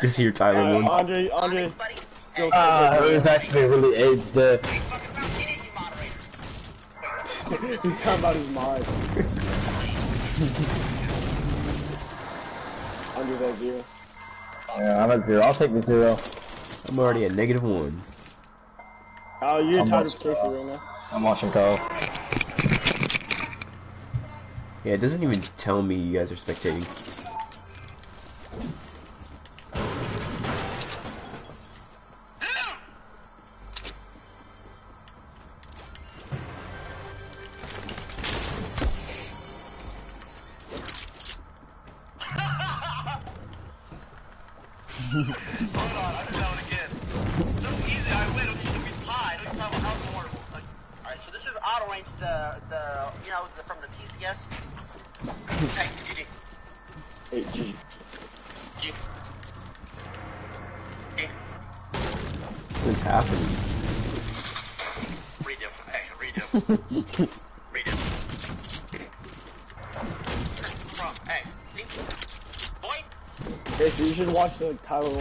just hear Tyler Uh, one. Andre, Andre, still Ah, it was actually really aged. Uh, He's talking about his mods. Andre's at zero. yeah, I'm at zero. I'll take the zero. I'm already at negative one. Oh, you're I'm tired not- of Casey right now. I'm watching Kyle. Yeah, it doesn't even tell me you guys are spectating.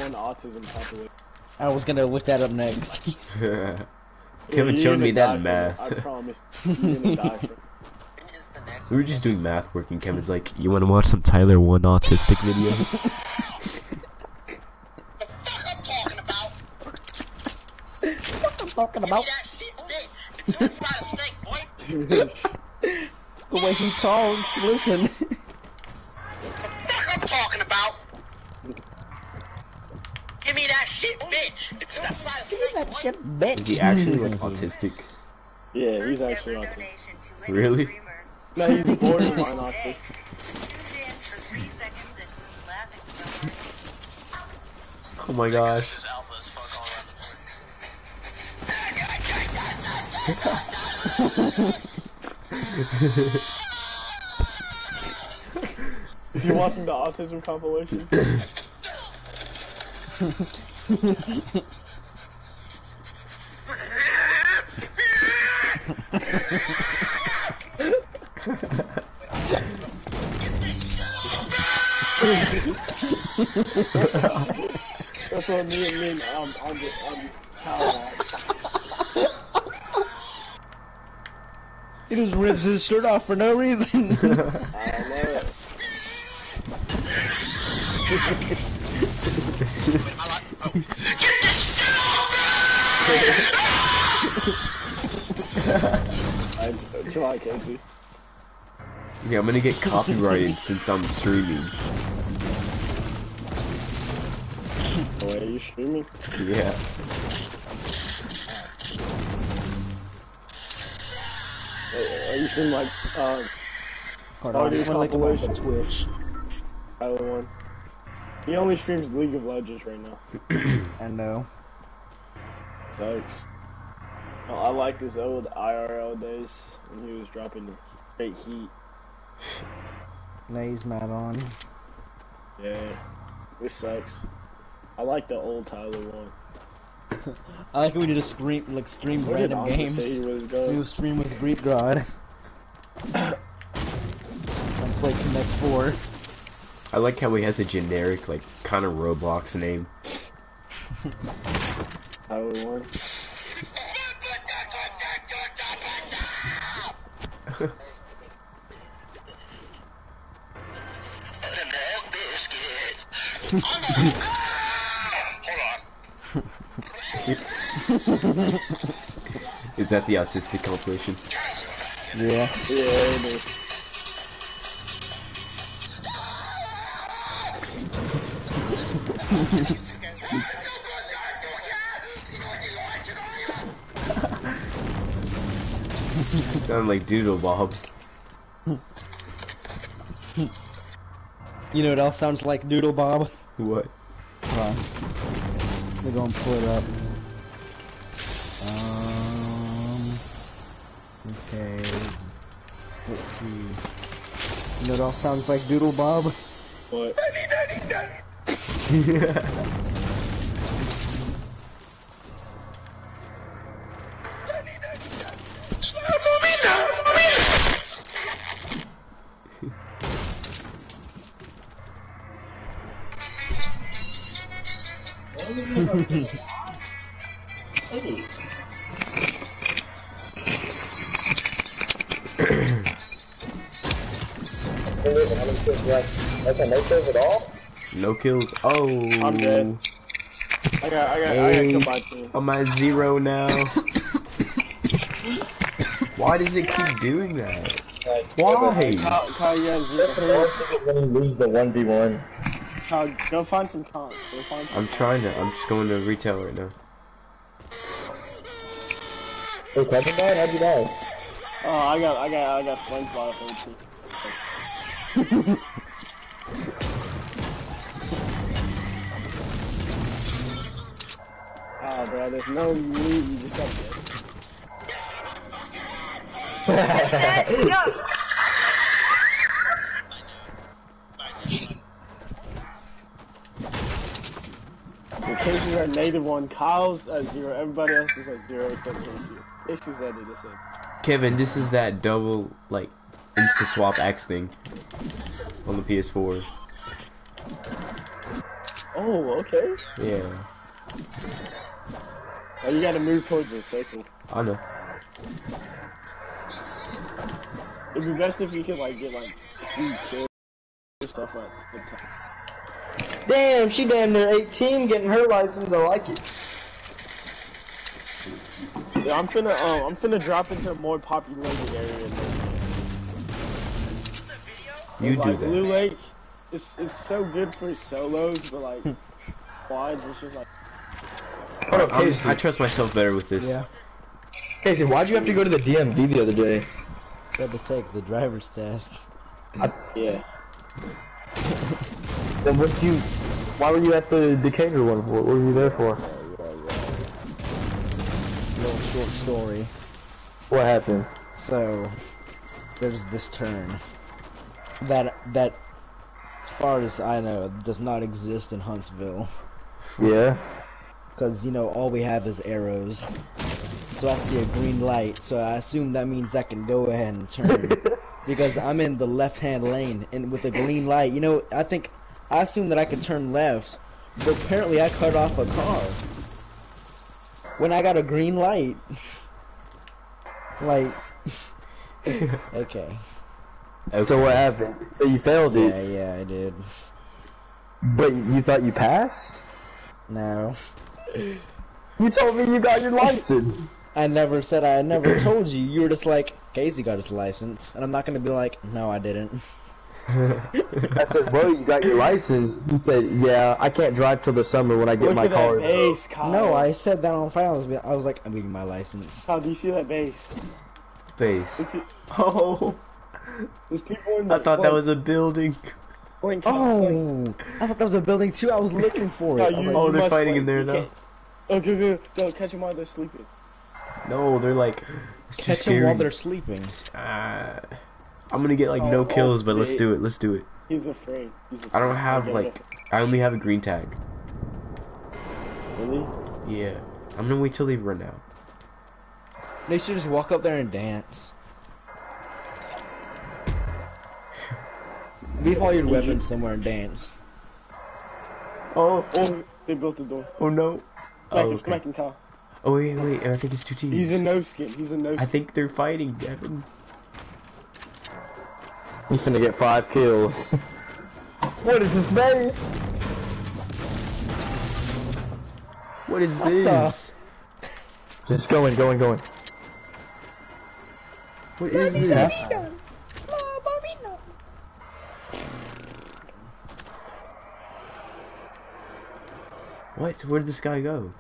The One autism compilation. I was gonna look that up next. Kevin You're showed me that from math. I promise. You're gonna die from it. when is the next? We were just doing math work, and Kevin's like, "You want to watch some Tyler One autistic videos?" The fuck I'm talking about? What I'm talking Give me about that shit, bitch. It's a steak, boy. the way he talks. Listen. Bitch. Is he actually like mm-hmm. autistic? Yeah, he's actually autistic. donation to any Really? No, he's borderline Today, autistic. tuned in for three seconds and was laughing so hard. Oh my gosh. This alpha as fuck Is he watching the autism compilation? That's what me and me and um on the on Kyle He just rips his shirt off for no reason. I don't know. I, chill out, Casey. Yeah, I'm gonna get copyrighted since I'm streaming. Oh, are you streaming? Yeah. Are you streaming like um Hold Oh, on, dude, I'm like him on compilation. Twitch. Tyler one? He only streams League of Legends right now. I know. Sucks. Oh, I like his old IRL days when he was dropping great heat. No, he's not on. Yeah, this sucks. I like the old Tyler one. I like when you just stream like stream What random games. say We stream with Greek God. and play Connect Four. I like how he has a generic, like, kind of Roblox name. Tyler one. Is that the autistic compilation? Yeah. Yeah, it is. Sound like Doodle Bob. You know what else sounds like Doodle Bob? What? Hold on. We're gonna pull it up. Um. Okay. Let's see. You know what else sounds like Doodle Bob? What? Okay, no kills at all? No kills. Oh. I'm dead. I got, I got, I got killed by two. I'm at zero now. Why does it keep doing that? Why? Kyle, you have zero The turns. worst thing is you lose the 1v1. Kyle, go find some cons. Go find some I'm trying to. I'm just going to retail right now. Hey, Kevin died? How'd you die? Oh, I got, I got, I got flame fly for too. Ah, bro, there's no need. You just got to The are native one. Kyle's at zero. Everybody else is at zero except Casey. Casey's at the same. Kevin, this is that double like insta swap X thing on the PS4. Oh, okay. Yeah, Oh, you gotta move towards the circle. I know. It'd be best if you could like get like kills stuff like. Damn, she damn near 18 getting her license. I like it. Yeah, I'm finna um I'm finna drop into a more populated area. You do like Blue. Lake, it's it's so good for solos, but like quads, it's just like Hold up, I'm- Casey. I trust myself better with this. Yeah. Casey, why'd you have to go to the DMV the other day? Got to take the driver's test. yeah. Then what you? Why were you at the Decatur one? What were you there for? Little short story. What happened? So, there's this turn that that, as far as I know, does not exist in Huntsville. Yeah. Cause you know all we have is arrows. So I see a green light, so I assume that means I can go ahead and turn. because I'm in the left-hand lane, and with a green light, you know, I think I assumed that I could turn left, but apparently I cut off a car when I got a green light. like, okay, So what happened? So you failed it, yeah, yeah, I did. but you thought you passed? No, You told me you got your license. I never said I never told you. You were just like, Casey got his license, and I'm not gonna be like, no, I didn't. I said, bro, you got your license. You said, yeah, I can't drive till the summer when I get Look my at car. that base, Kyle. No, I said that on Friday. I was, I was like, I'm getting my license. Kyle, do you see that base? Base. Oh, There's people in the I thought that was a building. Flank, Oh, I thought that was a building too. I was looking for it. Kyle, I was you- like, Oh, you they're must fighting in flank. there You now. can't- Oh, go, go, go, catch them while they're sleeping. No, they're like it's catch them while they're sleeping. Ah, I'm gonna get like Oh, no oh, kills, but let's do it. Let's do it. He's afraid. He's afraid. I don't have Okay, like okay. I only have a green tag. Really? Yeah, I'm gonna wait till they run out. They should just walk up there and dance. Leave all your weapons somewhere and dance. Oh, Oh, they built the door. oh no. Smack Oh, him, okay. smack him, oh wait, wait. I think it's two teams. He's a no skin. He's a no skin. I think they're fighting, Devin. You finna get five kills. what is this base? What is the- this? Just going, going, going. What is this? What? Where did this guy go?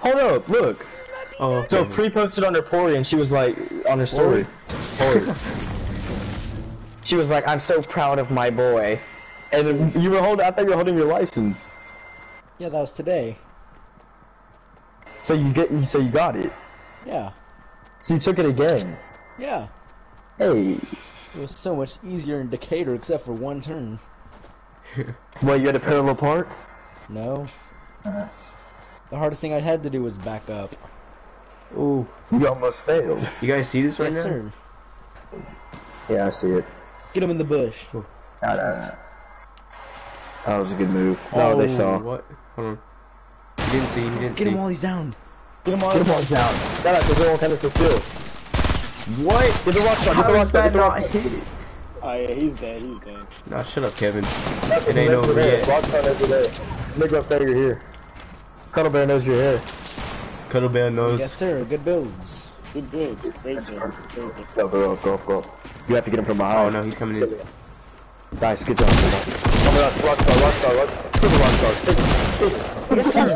Hold up, look. Oh, So pre posted on her Pori and she was like on her story. Pori. she was like, I'm so proud of my boy. And you were holding I thought you were holding your license. Yeah, that was today. So you get so you got it. Yeah, So you took it again. yeah. Hey. It was so much easier in Decatur except for one turn. Well you had a parallel park? No. The hardest thing I had to do was back up. Ooh, You almost failed. you guys see this right yes, now? sir. Yeah, I see it. Get him in the bush. Ah, nah, nah. That was a good move. No, they saw. What? Hold on. He didn't see. He didn't Get see. him while he's down. Get him on. Get him on down. Shout out to Joel Henderson Field. What? Get the rock shot, get the rock shot, that get the rock shot. Oh yeah, he's dead. He's dead. Nah, shut up, Kevin. It ain't Over over there. yet. Rock shot over there. Nigga up there, you're here. Cuddle Bear knows you're here. Cuddle Bear knows. Yes, sir. Good builds. Good builds. Great builds. Great builds. Go, go, go, go. You have to get him from behind. Oh no, he's coming in. Nice, good job. Good job. Oh my god, rock star, rock star, rock Super rock star. Yes, sir.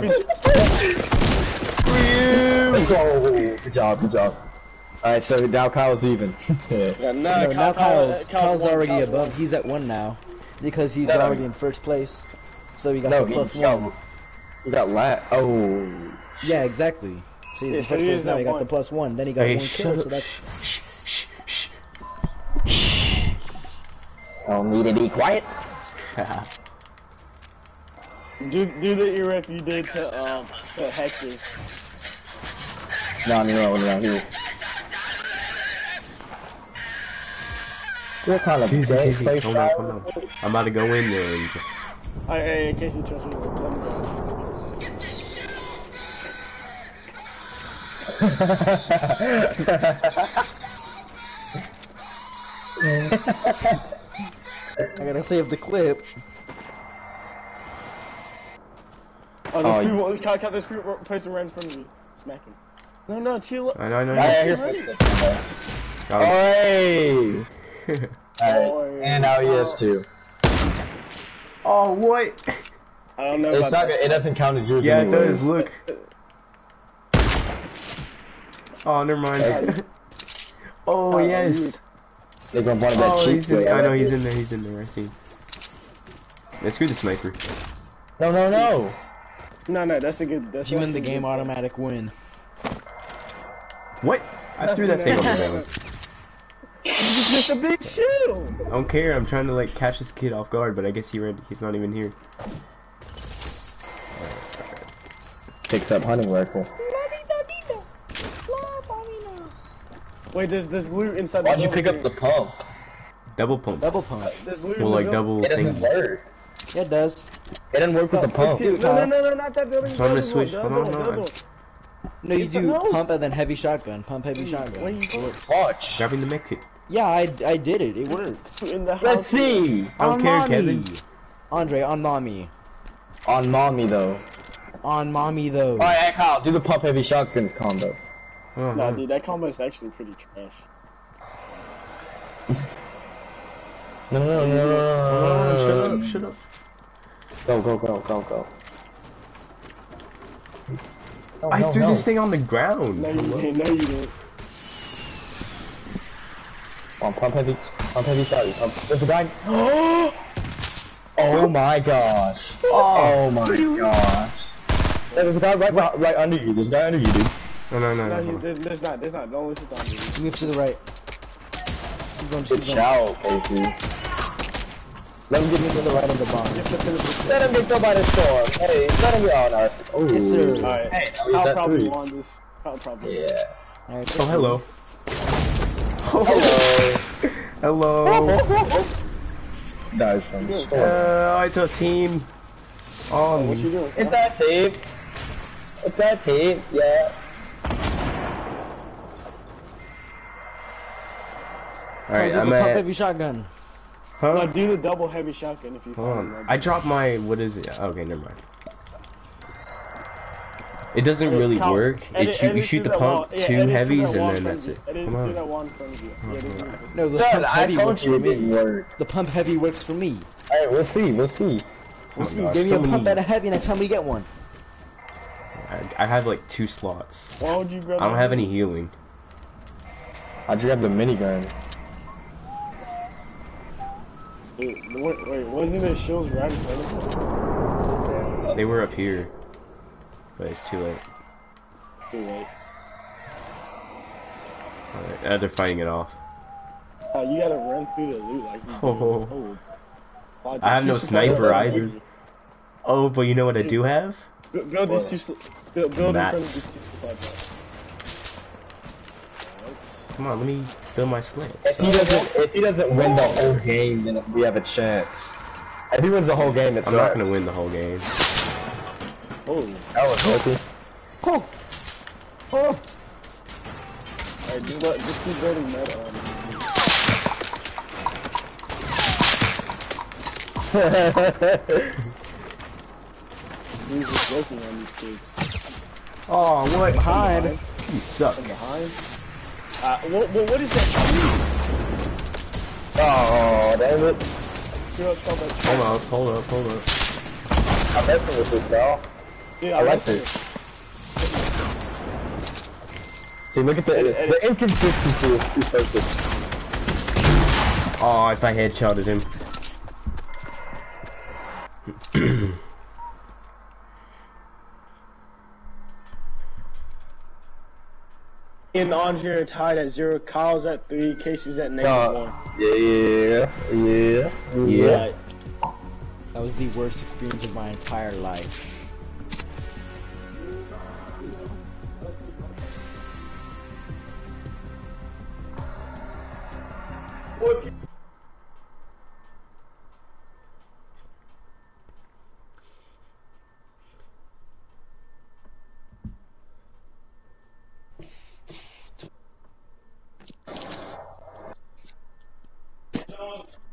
Oh, good job, good job. Alright, so now Kyle's even. yeah. Yeah, No, no, now Kyle's Kyle's won, already Kyle's above. won. He's at one now because he's No, no. already in first place. So he got No, the he- plus no. one. You got lat. Oh. Yeah, exactly. So he's Yeah, in so first he place now. He got the plus one. Then he got Hey, one kill. up. So that's Shh, shh, shh. Tell me to be quiet. Do do the erect you did to um to Hector. No, no, no, no, here. What kind of Easy, gay easy. play Calm down, style? calm down. I'm about to go in there and just. Alright, hey, hey, Casey, trust me. Let me go. I gotta save the clip. Oh, there's Oh, you- people. Cut, cut. There's people person right in front of me. Smack him. No, no, chill. I know, I know. Yeah, I yeah, know. here. Got him. Hey! Alright, and now he has too. Oh, what? I don't know It's about not. that. It doesn't count as yours. Yeah, it does. Look. Oh, never mind. Oh, oh yes. They're gonna want that Oh, cheap he's in. way. I know he's in there. He's in there. I see. him. Yeah, screw the sniper. No, no, no. No, no, that's a good. That's You win the game good- automatic win. What? I threw that thing over there. It's a big shield. I don't care. I'm trying to like catch this kid off guard, but I guess he ran. He's not even here. Picks up hunting rifle. Wait, there's there's loot inside. Why'd the you pick up the pump? Double pump. Double pump. There's loot. Well, in like building. double It doesn't thing. work. Yeah, it does. It doesn't work with the pump. No, no, no, no, not that building. So I'm gonna switch- one, the hold other on, one, no, No, you It's do no. pump and then heavy shotgun. Pump heavy shotgun. one. Wait, It works. Watch. Grabbing the med kit. Yeah, I, I did it. It works. in the house. Let's see. I don't on care, mommy. Kevin. Andre, on mommy. On mommy though. On mommy though. Alright, Kyle, do the pump heavy shotguns combo. Oh, Nah, no. dude, that combo is actually pretty trash. No, no, no, no, no, no, no, Shut no, up! no. Shut up! Go, go, go, go, go. No, I no, threw no. this thing on the ground. No, you didn't. No, you didn't. On pump heavy, pump heavy shotgun. Pump. There's a guy. oh my gosh. Oh my gosh. There's a guy right, beh- right under you. There's a guy under you, dude. No, no, no, No, no. he, hold on. there's, there's not. There's not. Don't listen to him. Move to the right. Keep going, just Good keep going. shout, Casey. Let him get me to the right of the bomb. Get to finish this. Let him get killed by the storm. Hey, let him get on us. Ooh. Yes, sir. Alright. Hey, I'll probably three. won this. I'll probably. Yeah. Alright, Oh, hello. Hello. Hello. Guys from the storm. Uh, it's a team. On What you doing? It's that team. It's that team. Yeah. Alright, do I'm the pump at. heavy shotgun. No, Huh? do the double heavy shotgun if you Hold find on. I dropped my. What is it? Okay, never mind. It doesn't really Count. work. Edit- It shoot, you shoot the that wall. pump, Yeah, two heavies, that and then in that's it. Come on. that wall in front of you. Yeah, it doesn't make No, the Son, pump I heavy told works you for it didn't me. work. The pump heavy works for me. Alright, we'll see. We'll see. We'll oh see. gosh, Give me so a pump many- and a heavy next time we get one. I, I have like two slots. Why would you grab I don't have any healing. I grabbed the minigun. Wait, wait, wait, wasn't it shields right in front of you? They were up here, but it's too late. Too late. Alright, uh, they're fighting it off. Uh, you gotta run through the loot like you do. Oh. Oh. I have no sniper either. front Oh, but you know what I do have? you. Build these two. Build, build in front of these two supply drops. Alright. Come on, let me build my slants. If he doesn't, if he doesn't win the whole game, then we have a chance. If he wins the whole game, it's I'm not gonna win the whole game. Oh. That was lucky. Oh! Oh! Alright, just, let, just keep building metal on He's just joking on these kids. Oh, what? Hide. You suck. From behind? Uh, what, what, what is that? Oh, damn it. You know, so much. Hold up, hold up, hold up. I'm messing with this, now. Dude, I like listen this. See, look at the the inconsistency is too perfect. Oh, if I headshotted him. and Andre are tied at zero. Kyle's at three. Casey's at negative Uh, one. Yeah, yeah, yeah. That was the worst experience of my entire life.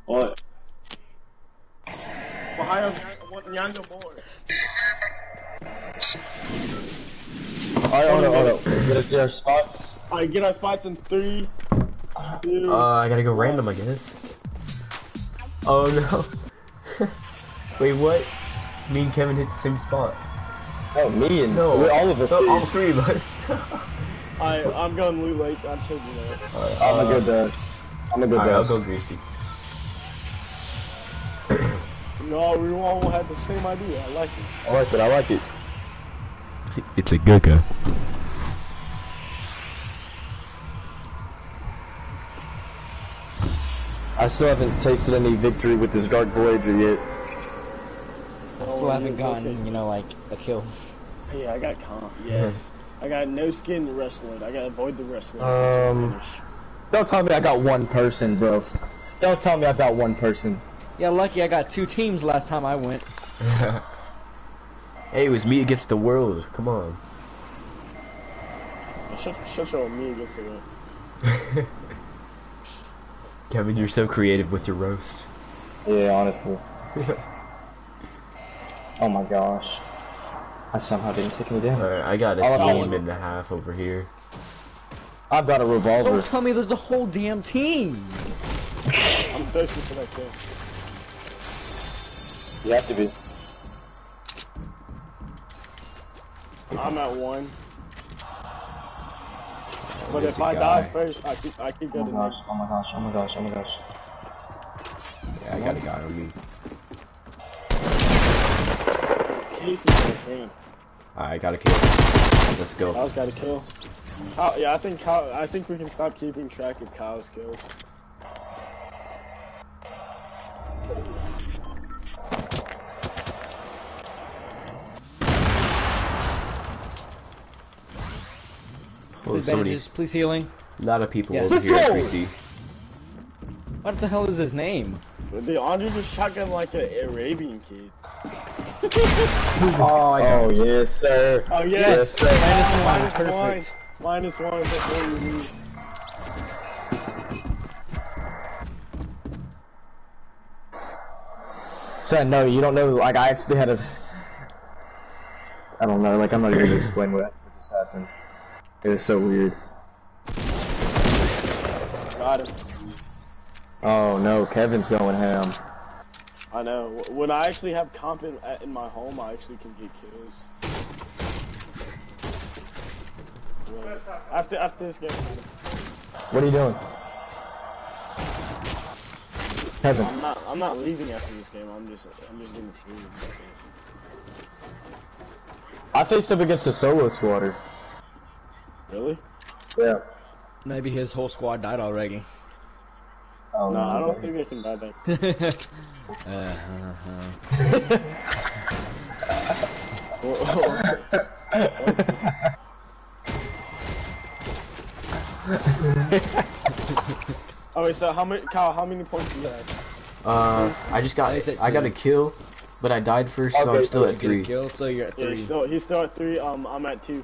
What? Behind Nyango board. Alright, hold on, hold on. Get us your spots. Alright, get our spots in three, two, Uh, I gotta go random, I guess. Oh no. Wait, what? Me and Kevin hit the same spot. Oh, me and No, we're all of us. No, did. all three of us. Alright, I'm going Loot Lake. I'm changing that. I'm a good dust. I'm a good Alright, I'll go greasy. No, we all had the same idea. I like it. I like it. I like it. It's a Guga. I still haven't tasted any victory with this Dark Voyager yet. I still haven't gotten, you know, like a kill. Yeah, I got comp. Yes. I got no skin to wrestling. I gotta avoid the wrestling. Um. Don't tell me I got one person, bro. Don't tell me I got one person. Yeah, lucky I got two teams last time I went. Hey, it was me against the world. Come on. Shut, shut your me against the world. Kevin, you're so creative with your roast. Yeah, honestly. oh my gosh. I somehow didn't take any damage. Alright, I got a All of team and a half over here. I've got a revolver. Don't tell me there's a whole damn team. I'm thirsty for that kill. You have to be. I'm at one. But if a I guy. die first, I keep I keep getting. Oh my gosh, oh my gosh, oh my gosh, oh my gosh. Yeah, I got a guy on me. Casey's my. Alright, I got a kill. Let's go. Kyle's got a kill. Kyle, yeah, I think Kyle, I think we can stop keeping track of Kyle's kills. Please so many, please healing. a lot of people Yes. over here at Let's! Greasy. What the hell is his name? The Andre just shotgun like an Arabian kid. Oh, I Oh, yes, sir. Oh yes, sir. Minus one, Minus perfect. one. Minus one before you leave. Son, no, you don't know, like, I actually had a... I don't know, like, I'm not even gonna explain what what just happened. It was so weird. Got him. Oh, no, Kevin's going ham. I know. When I actually have comp in, uh, in my home, I actually can get kills. Well, After after this game, What are you doing? Kevin. I'm not I'm not leaving after this game. I'm just I'm just getting food. That's it. I faced up against a solo squatter. Really? Yeah. Maybe his whole squad died already. Oh, No, I don't think they can die back. Uh-huh. Oh wait, so how many Kyle? How many points do you have? Uh, I just got I I got a kill, but I died first, so I'm still so at Get a three. kill, so you're at Yeah, three. he's still he's still at three. Um, I'm at two.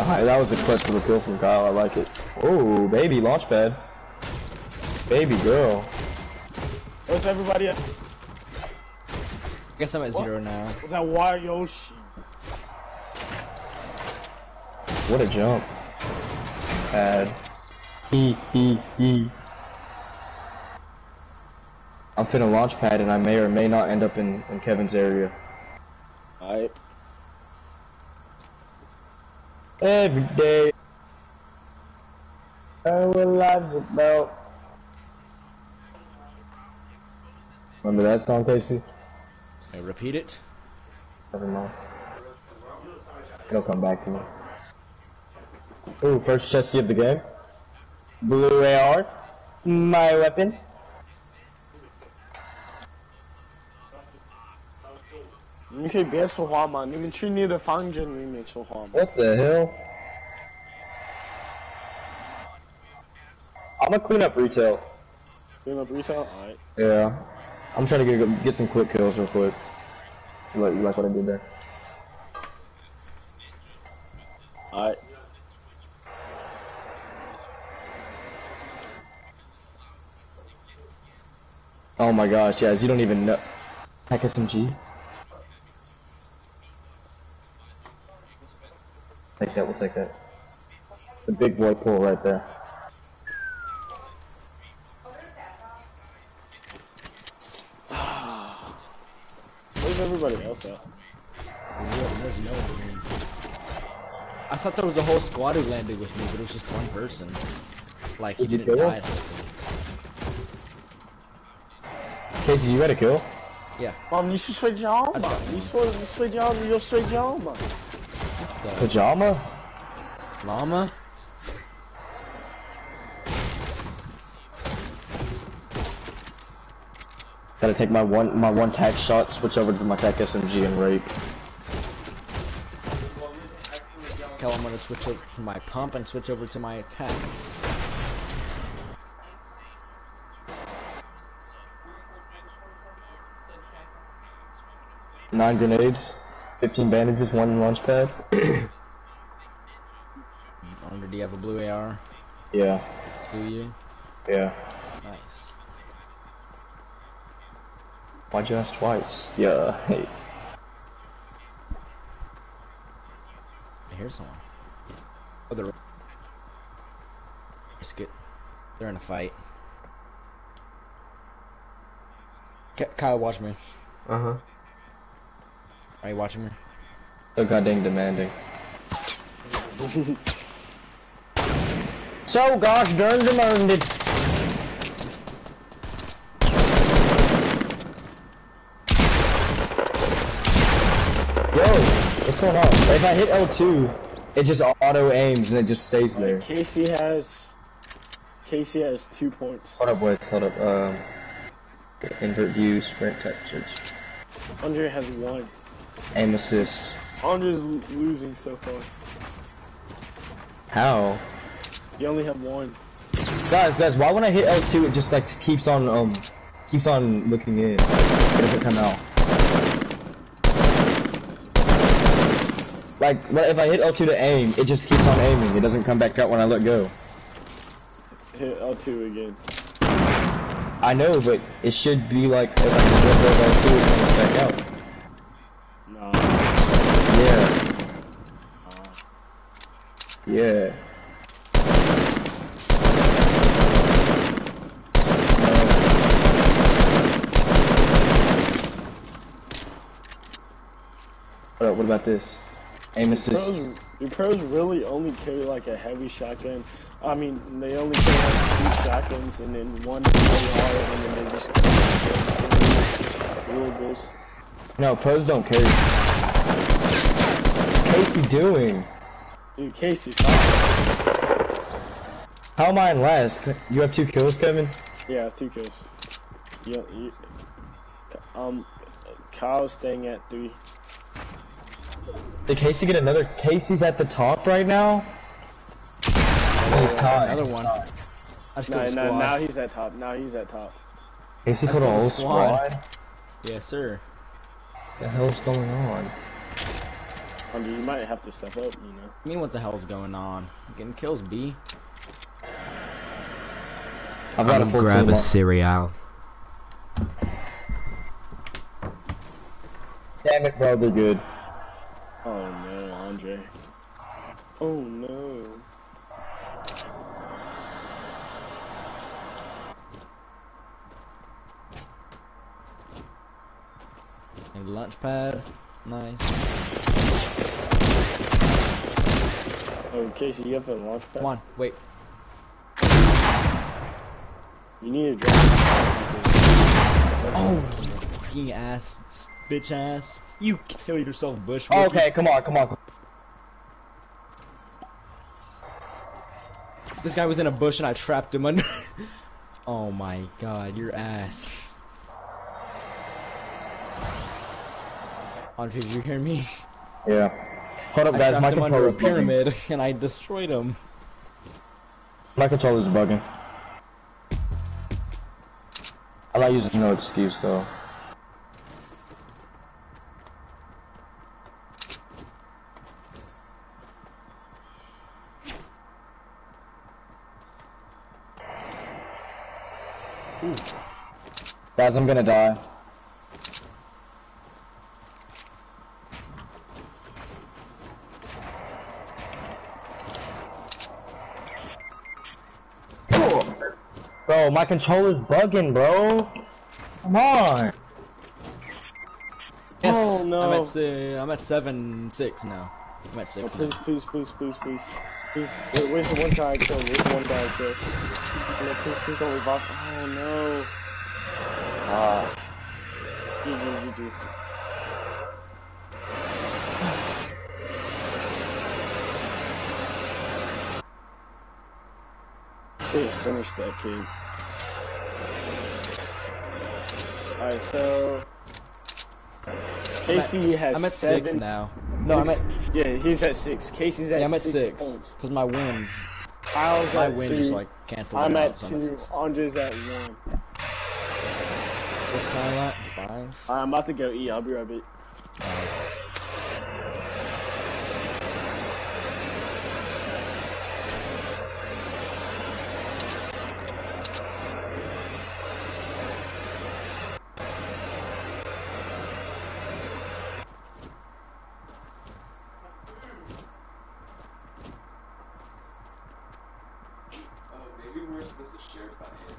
Alright, that was a clutch little kill from Kyle. I like it. Oh, baby, launch pad. Baby girl. What's everybody at? I guess I'm at zero now. What's that Wario Yoshi? What a jump. pad. I'm finna launch pad and I may or may not end up in, in Kevin's area. Alright. Every day. I will live about. Remember that song, Casey? Hey, repeat it. Never mind. It'll come back to me. Ooh, first chesty of the game. Blue AR, my weapon. Nicht Gas so hard, man. Even she need a function we make. What the hell? I'm gonna clean up retail. Clean up retail? Alright. Yeah. I'm trying to get get some quick kills real quick. You like, you like what I did there? Alright. Oh my gosh, Jazz, you don't even know. Heck SMG? Take that, we'll take that. The big boy pull right there. Where's everybody else at? There's no one. I thought there was a whole squad who landed with me, but it was just one person. Like he Did didn't die. or something. KZ, you got a kill? Yeah. Mom, you should switch de You Isso switch isso foi de alma. E Pajama? Llama? Gotta take my one my one tag shot, switch over to my tac SMG and rape. Tell I'm gonna switch over to my pump and switch over to my attack. Nine grenades, 15 bandages, one launch pad. Wonder, do you have a blue AR? Yeah, Do you? yeah. Nice. Why'd you ask twice? Yeah, hey. I hear someone. Oh, they're. Risk it. They're in a fight. K Kyle, watch me. Uh huh. Are you watching me? So goddamn demanding. so gosh darn demanded. Yo, what's going on? If I hit L2, it just auto aims and it just stays there. Casey has. Casey has two points. Hold up, wait, hold up. Um, invert view, sprint textures, Andre has one. Aim assist. Andre's losing so far. How? You only have one. Guys, guys, why when I hit L2 it just like keeps on um keeps on looking in. It doesn't come out. Like if I hit L2 to aim, it just keeps on aiming. It doesn't come back out when I let go. Hit L2 again. I know, but it should be like if I just let go of L2 it comes back out. Nah. Yeah. What, what about this? Aim assist. Pros, your pros really only carry like a heavy shotgun. I mean, they only carry like two shotguns and then one AR and then they just renewables. No, pros don't carry. What's Casey doing? Dude, Casey, stop. How am I in last? You have two kills, Kevin? Yeah, I have two kills. Yeah, you, um, Kyle's staying at three. Did Casey get another? Casey's at the top right now? He's tied. Another one. I just No, killed no, squad. now he's at top. Now he's at top. Casey put a go to whole squad. squad? Yes, sir. What the hell's going on? Hunter, you might have to step up, you know. I mean, what the hell's going on? I'm getting kills, B. I've got I'm a grab a cereal. Damn it, bro, they're good. Oh no, Andre. Oh no. And launch pad. Nice. Oh, Casey, you have a launch pad? Come on, wait. You need to drop. Oh, you fucking ass, bitch ass. You kill yourself, Bush. would you? Okay, come on, come on. This guy was in a bush and I trapped him under. oh my god, your ass. Andre, did you hear me? Yeah. Hold up, I guys. My trapped him under a controller's bugging. pyramid and I destroyed him. My controller's bugging. I'm not using no excuse though. Guys, I'm gonna die. Bro, my controller's bugging, bro. Come on. Yes, Oh, no. I'm at si- I'm at seven six now. I'm at Oh, six please, now. please, please, please, please. Please, wait, where's the one guy I killed? Where's the one guy I killed? No, please, please don't leave off. Oh no. Ah. GG, GG. Should have finished that kid. Alright, so. Casey has I'm at seven. six now. No, I'm at. Yeah, he's at six. Casey's at Yeah, I'm at six. six. points. Cause my win, Kyle's my at win three. just like canceled. I'm at out, so I'm two. six. Andre's at one. What's Kyle at? Five. Alright, I'm about to go eat. I'll be right back. maybe we're supposed to share it by hand.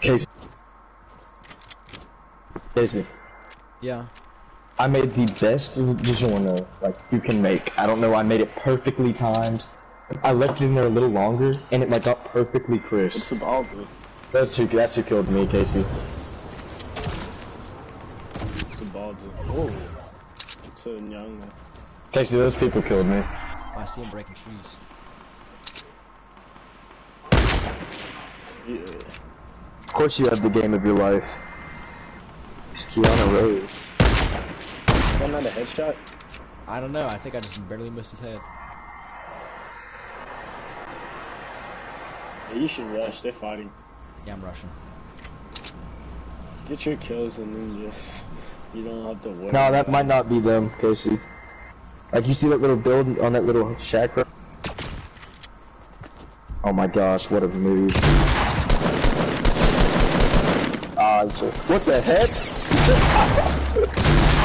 Casey. Casey. Yeah. I made the best DiGiorno like you can make. I don't know. I made it perfectly timed. I left it in there a little longer, and it like got perfectly It's crisp. the ball, dude. That's who. That's who killed me, Casey. It's the ball, dude. Oh. So young. man. Casey, those people killed me. I see him breaking trees. Yeah. Of course, you have the game of your life. It's Keanu Rose. Wasn't that a headshot? I don't know. I think I just barely missed his head. Yeah, you should rush. They're fighting. Yeah, I'm rushing. Get your kills and then just. You don't have to worry. No, that about might not be them, Casey. Like you see that little build on that little shack. Oh my gosh, what a move! Ah, what the heck?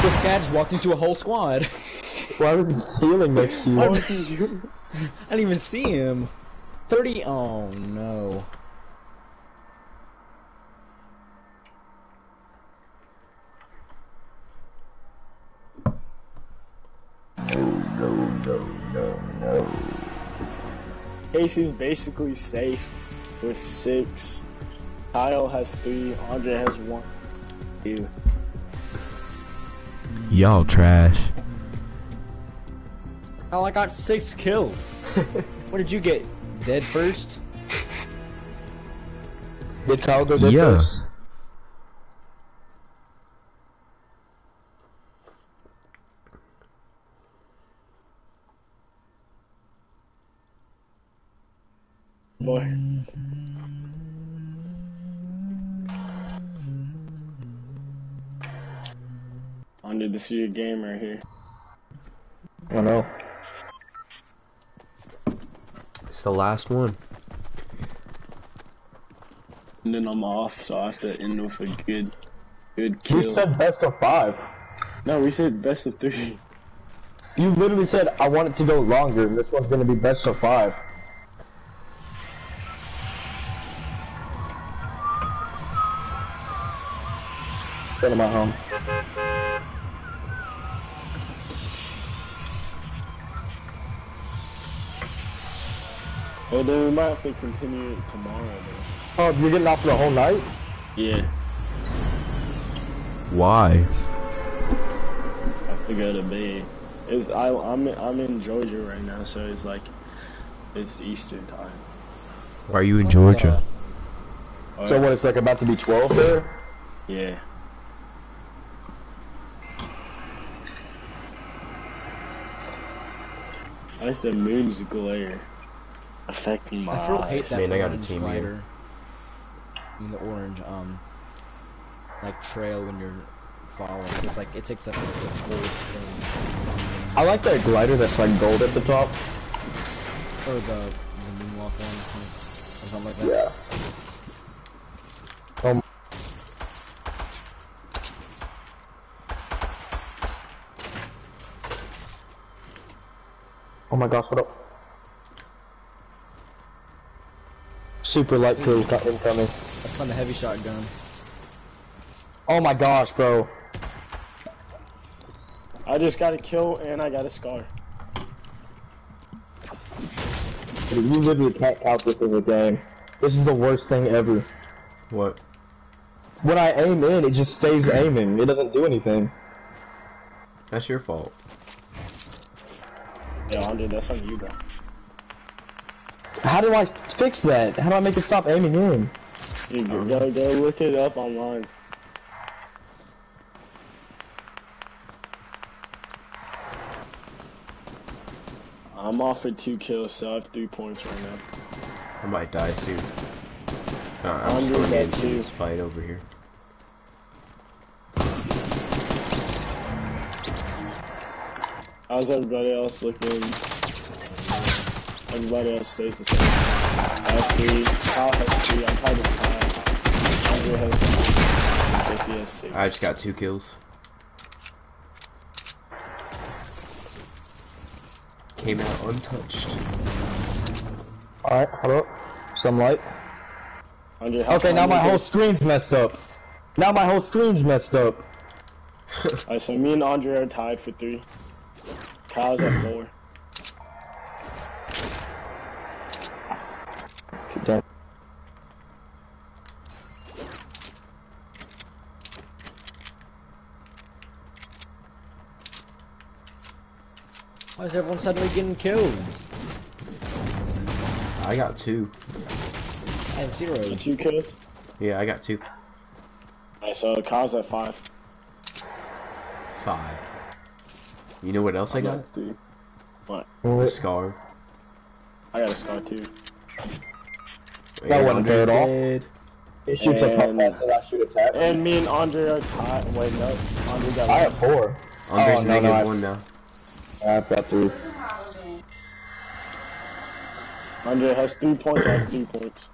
This guy just walked into a whole squad. Why was he ceiling next to you? I didn't even see him. 30. Oh no. Casey's basically safe with six. Kyle has three. Andre has one. Two. Y'all trash. Oh, I got six kills. what did you get? Dead first? Did Kyle go dead Yeah. first? Boy. Andre Andre, this your game right here. I know. It's the last one. And then I'm off, so I have to end with a good, good kill. You said best of five. no, we said best of three. You literally said I want it to go longer, and this one's gonna be best of five. Go to my home. Well, then we might have to continue it tomorrow, man. Oh, you're getting off for the whole night? Yeah, Why? I have to go to bed. It's I I'm I'm in Georgia right now, so it's like it's Eastern time. Why are you in Georgia? So what? It's like about to be 12 there. Yeah. That's the moon's glare affecting my I feel hate that Man, I got a orange team glider. I mean the orange um like trail when you're falling. It's like it takes up like the whole thing. I like that glider that's like gold at the top. Or the, the moonwalk one or something like that. Yeah. Um. Oh my gosh, what up? Super light kill co- incoming. Let's find the heavy shotgun. Oh my gosh, bro. I just got a kill and I got a scar. You literally can't count this as a game. This is the worst thing ever. What? When I aim in, it just stays aiming. It doesn't do anything. That's your fault. Yeah, Andre, that's on you, bro. How do I fix that? How do I make it stop aiming in? You go, go, go look it up online. I'm off for two kills, so I have three points right now. I might die soon. Uh, I'm just Andre's going at into two. this fight over here. How's everybody else looking? Everybody else stays the same. I have three. Kyle has three. I'm tied with Kyle. Andre has three. Jesse has six. I just got two kills. Came out untouched. Alright, hold up. Some light. Andre, how Okay, now you my get- whole screen's messed up. Now my whole screen's messed up. Alright, so me and Andre are tied for three. Kyle's at four. Why is everyone suddenly getting kills? I got two. I have zero. The two kills. Yeah, I got two. Alright, so Kyle's at five. Five. You know what else I I'm got? three. What? A scar. I got a scar too. That wasn't fair at all. Dead. It shoots a pump And- fast and I shoot attack. And me and Andre are tied. Wait, no. Andre got I have four. Andre's Oh, no, negative no, I- one now. I've got three. Andre has three points. I have three points.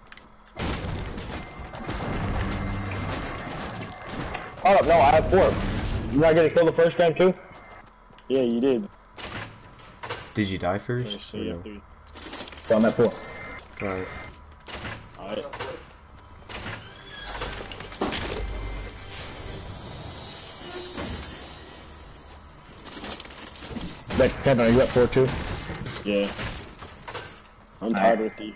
Hold up, no, I have four. You not gonna kill the first game too? Yeah, you did. Did you die first? Finish, so Or you no? three. So I'm at four. Alright. Alright. But Kevin, are you at four too? Yeah. I'm tied with you.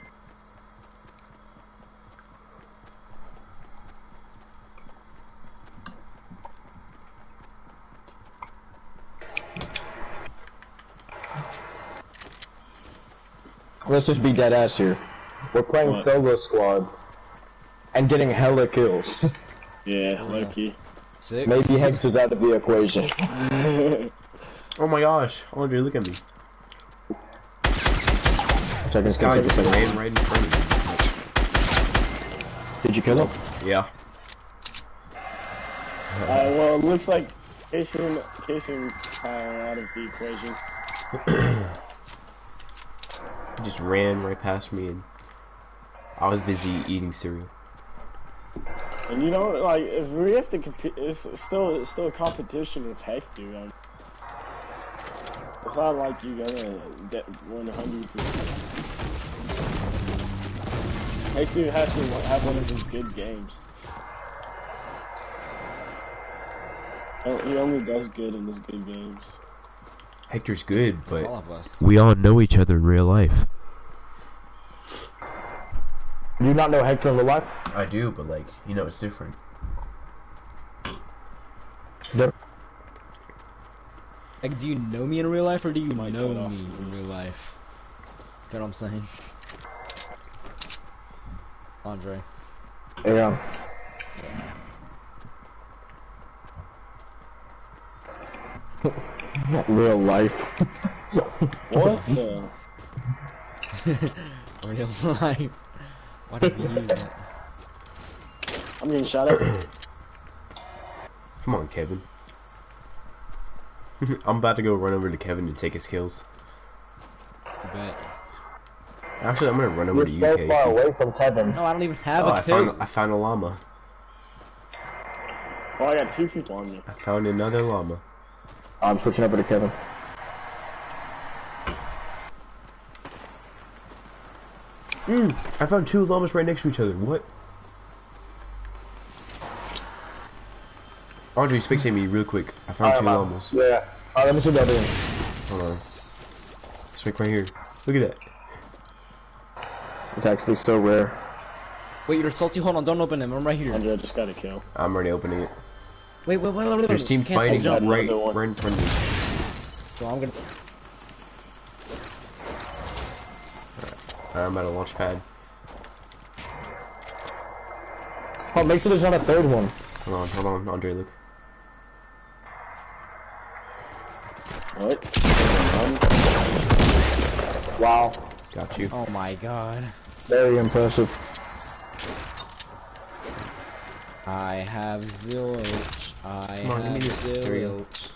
Let's just be dead ass here. We're playing What? solo squads and getting hella kills. Yeah, lucky. Six. Maybe Hex is out of the equation. Oh my gosh. Andre, look at me. Second, This guy second, just second. ran right in front of Did you kill him? Yeah. Uh, well, it looks like Casey, Casey, Tyler out of the equation. He just ran right past me and I was busy eating cereal. And you know, like, if we have to compete, it's still it's still a competition with Hector. Um, it's not like you're gonna get 100. Hector has to have one of his good games. Oh, He only does good in his good games. Hector's good, but All of us. we all know each other in real life. Do you not know Hector in real life? I do, but like, you know, it's different. Yep. Like, do you know me in real life or do you Might know off. me in real life? You know what I'm saying? Andre. Yeah. real life. What the? Real life. Why did you use that? I'm getting shot at. Come on, Kevin. I'm about to go run over to Kevin and take his kills. I bet. Actually, I'm gonna run over You're to you, so Casey. far away from Kevin. No, I don't even have Oh, a I kill. found I found a llama. Oh, I got two people on me. I found another llama. I'm switching over to Kevin. Mm, I found two llamas right next to each other. What? Andre, to me real quick. I found two llamas. Yeah. Alright, let me see what they're doing. Hold on. Spec right here. Look at that. It's actually so rare. Wait, you're salty. Hold on, don't open him. I'm right here. Andre, I just got a kill. I'm already opening it. Wait, wait, wait, wait, wait. There's team Cancel fighting jump. right, Another one. right in front of me. So I'm gonna. Alright, I'm at a launch pad. Oh, make sure there's not a third one. Hold on, hold on, Andre, look. What? Wow. Got you. Oh my god. Very impressive. I have zilch. I Come on, have me this zilch.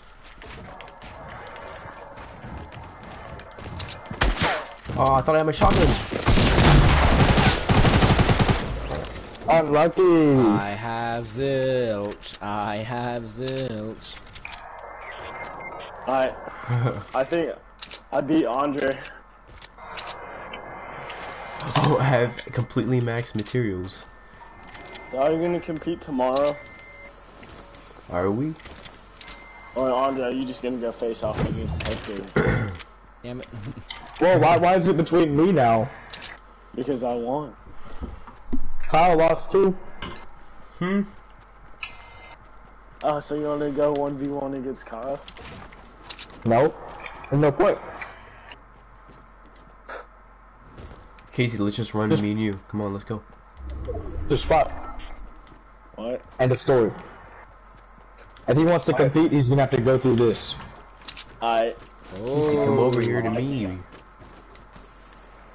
Oh, I thought I had my shotgun. Unlucky. I have zilch. I have zilch. I, I think I beat Andre. Oh, I have completely maxed materials. Are you gonna compete tomorrow? Are we? Or Andre, are you just gonna go face off against Hector? Damn it. well, why, why is it between me now? because I won. Kyle lost too. Hmm? Oh, so you wanna go 1v1 against Kyle? No. There's no point. Casey, let's just run me and you. Come on, let's go. The spot. What? End of story. If he wants to compete, he's gonna have to go through this. I. Casey, come over here to me.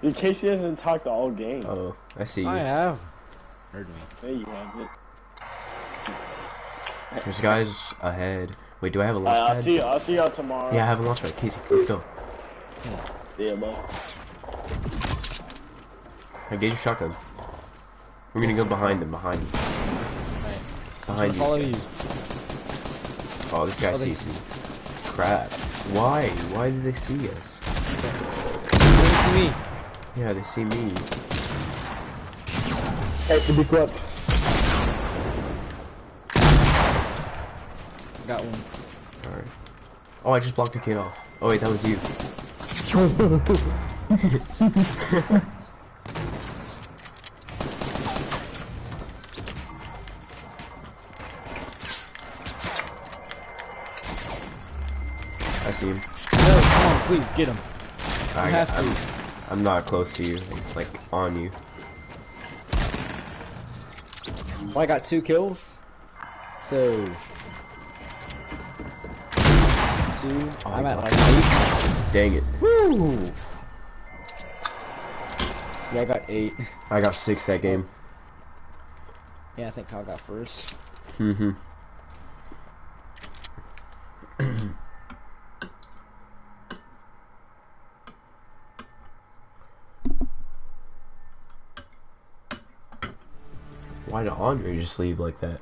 Dude, Casey hasn't talked all game. Oh, I see you. I have. Heard me. There you have it. There's guys ahead. Wait, do I have a Alright, launch I'll see you. I'll see y'all tomorrow. Yeah, I have a launch pad. Casey, let's go. Yeah, bro. Engage your shotgun. We're gonna go behind them, behind them. Right. Behind gonna follow these you. guys. Oh, this guy Oh, sees me. Crap. Why? Why did they see us? You see me. Yeah, they see me. Hey, to be correct. Got one. Alright. Oh, I just blocked a kid off. Oh wait, that was you. I see him. No, come on, please get him. I, have to. I'm, I'm not close to you. He's like on you. Well, I got two kills. So. Two. I'm at like eight. Dang it. Woo! Yeah, I got eight. I got six that game. Yeah, I think Kyle got first. Mm-hmm. Why did Andre just leave like that?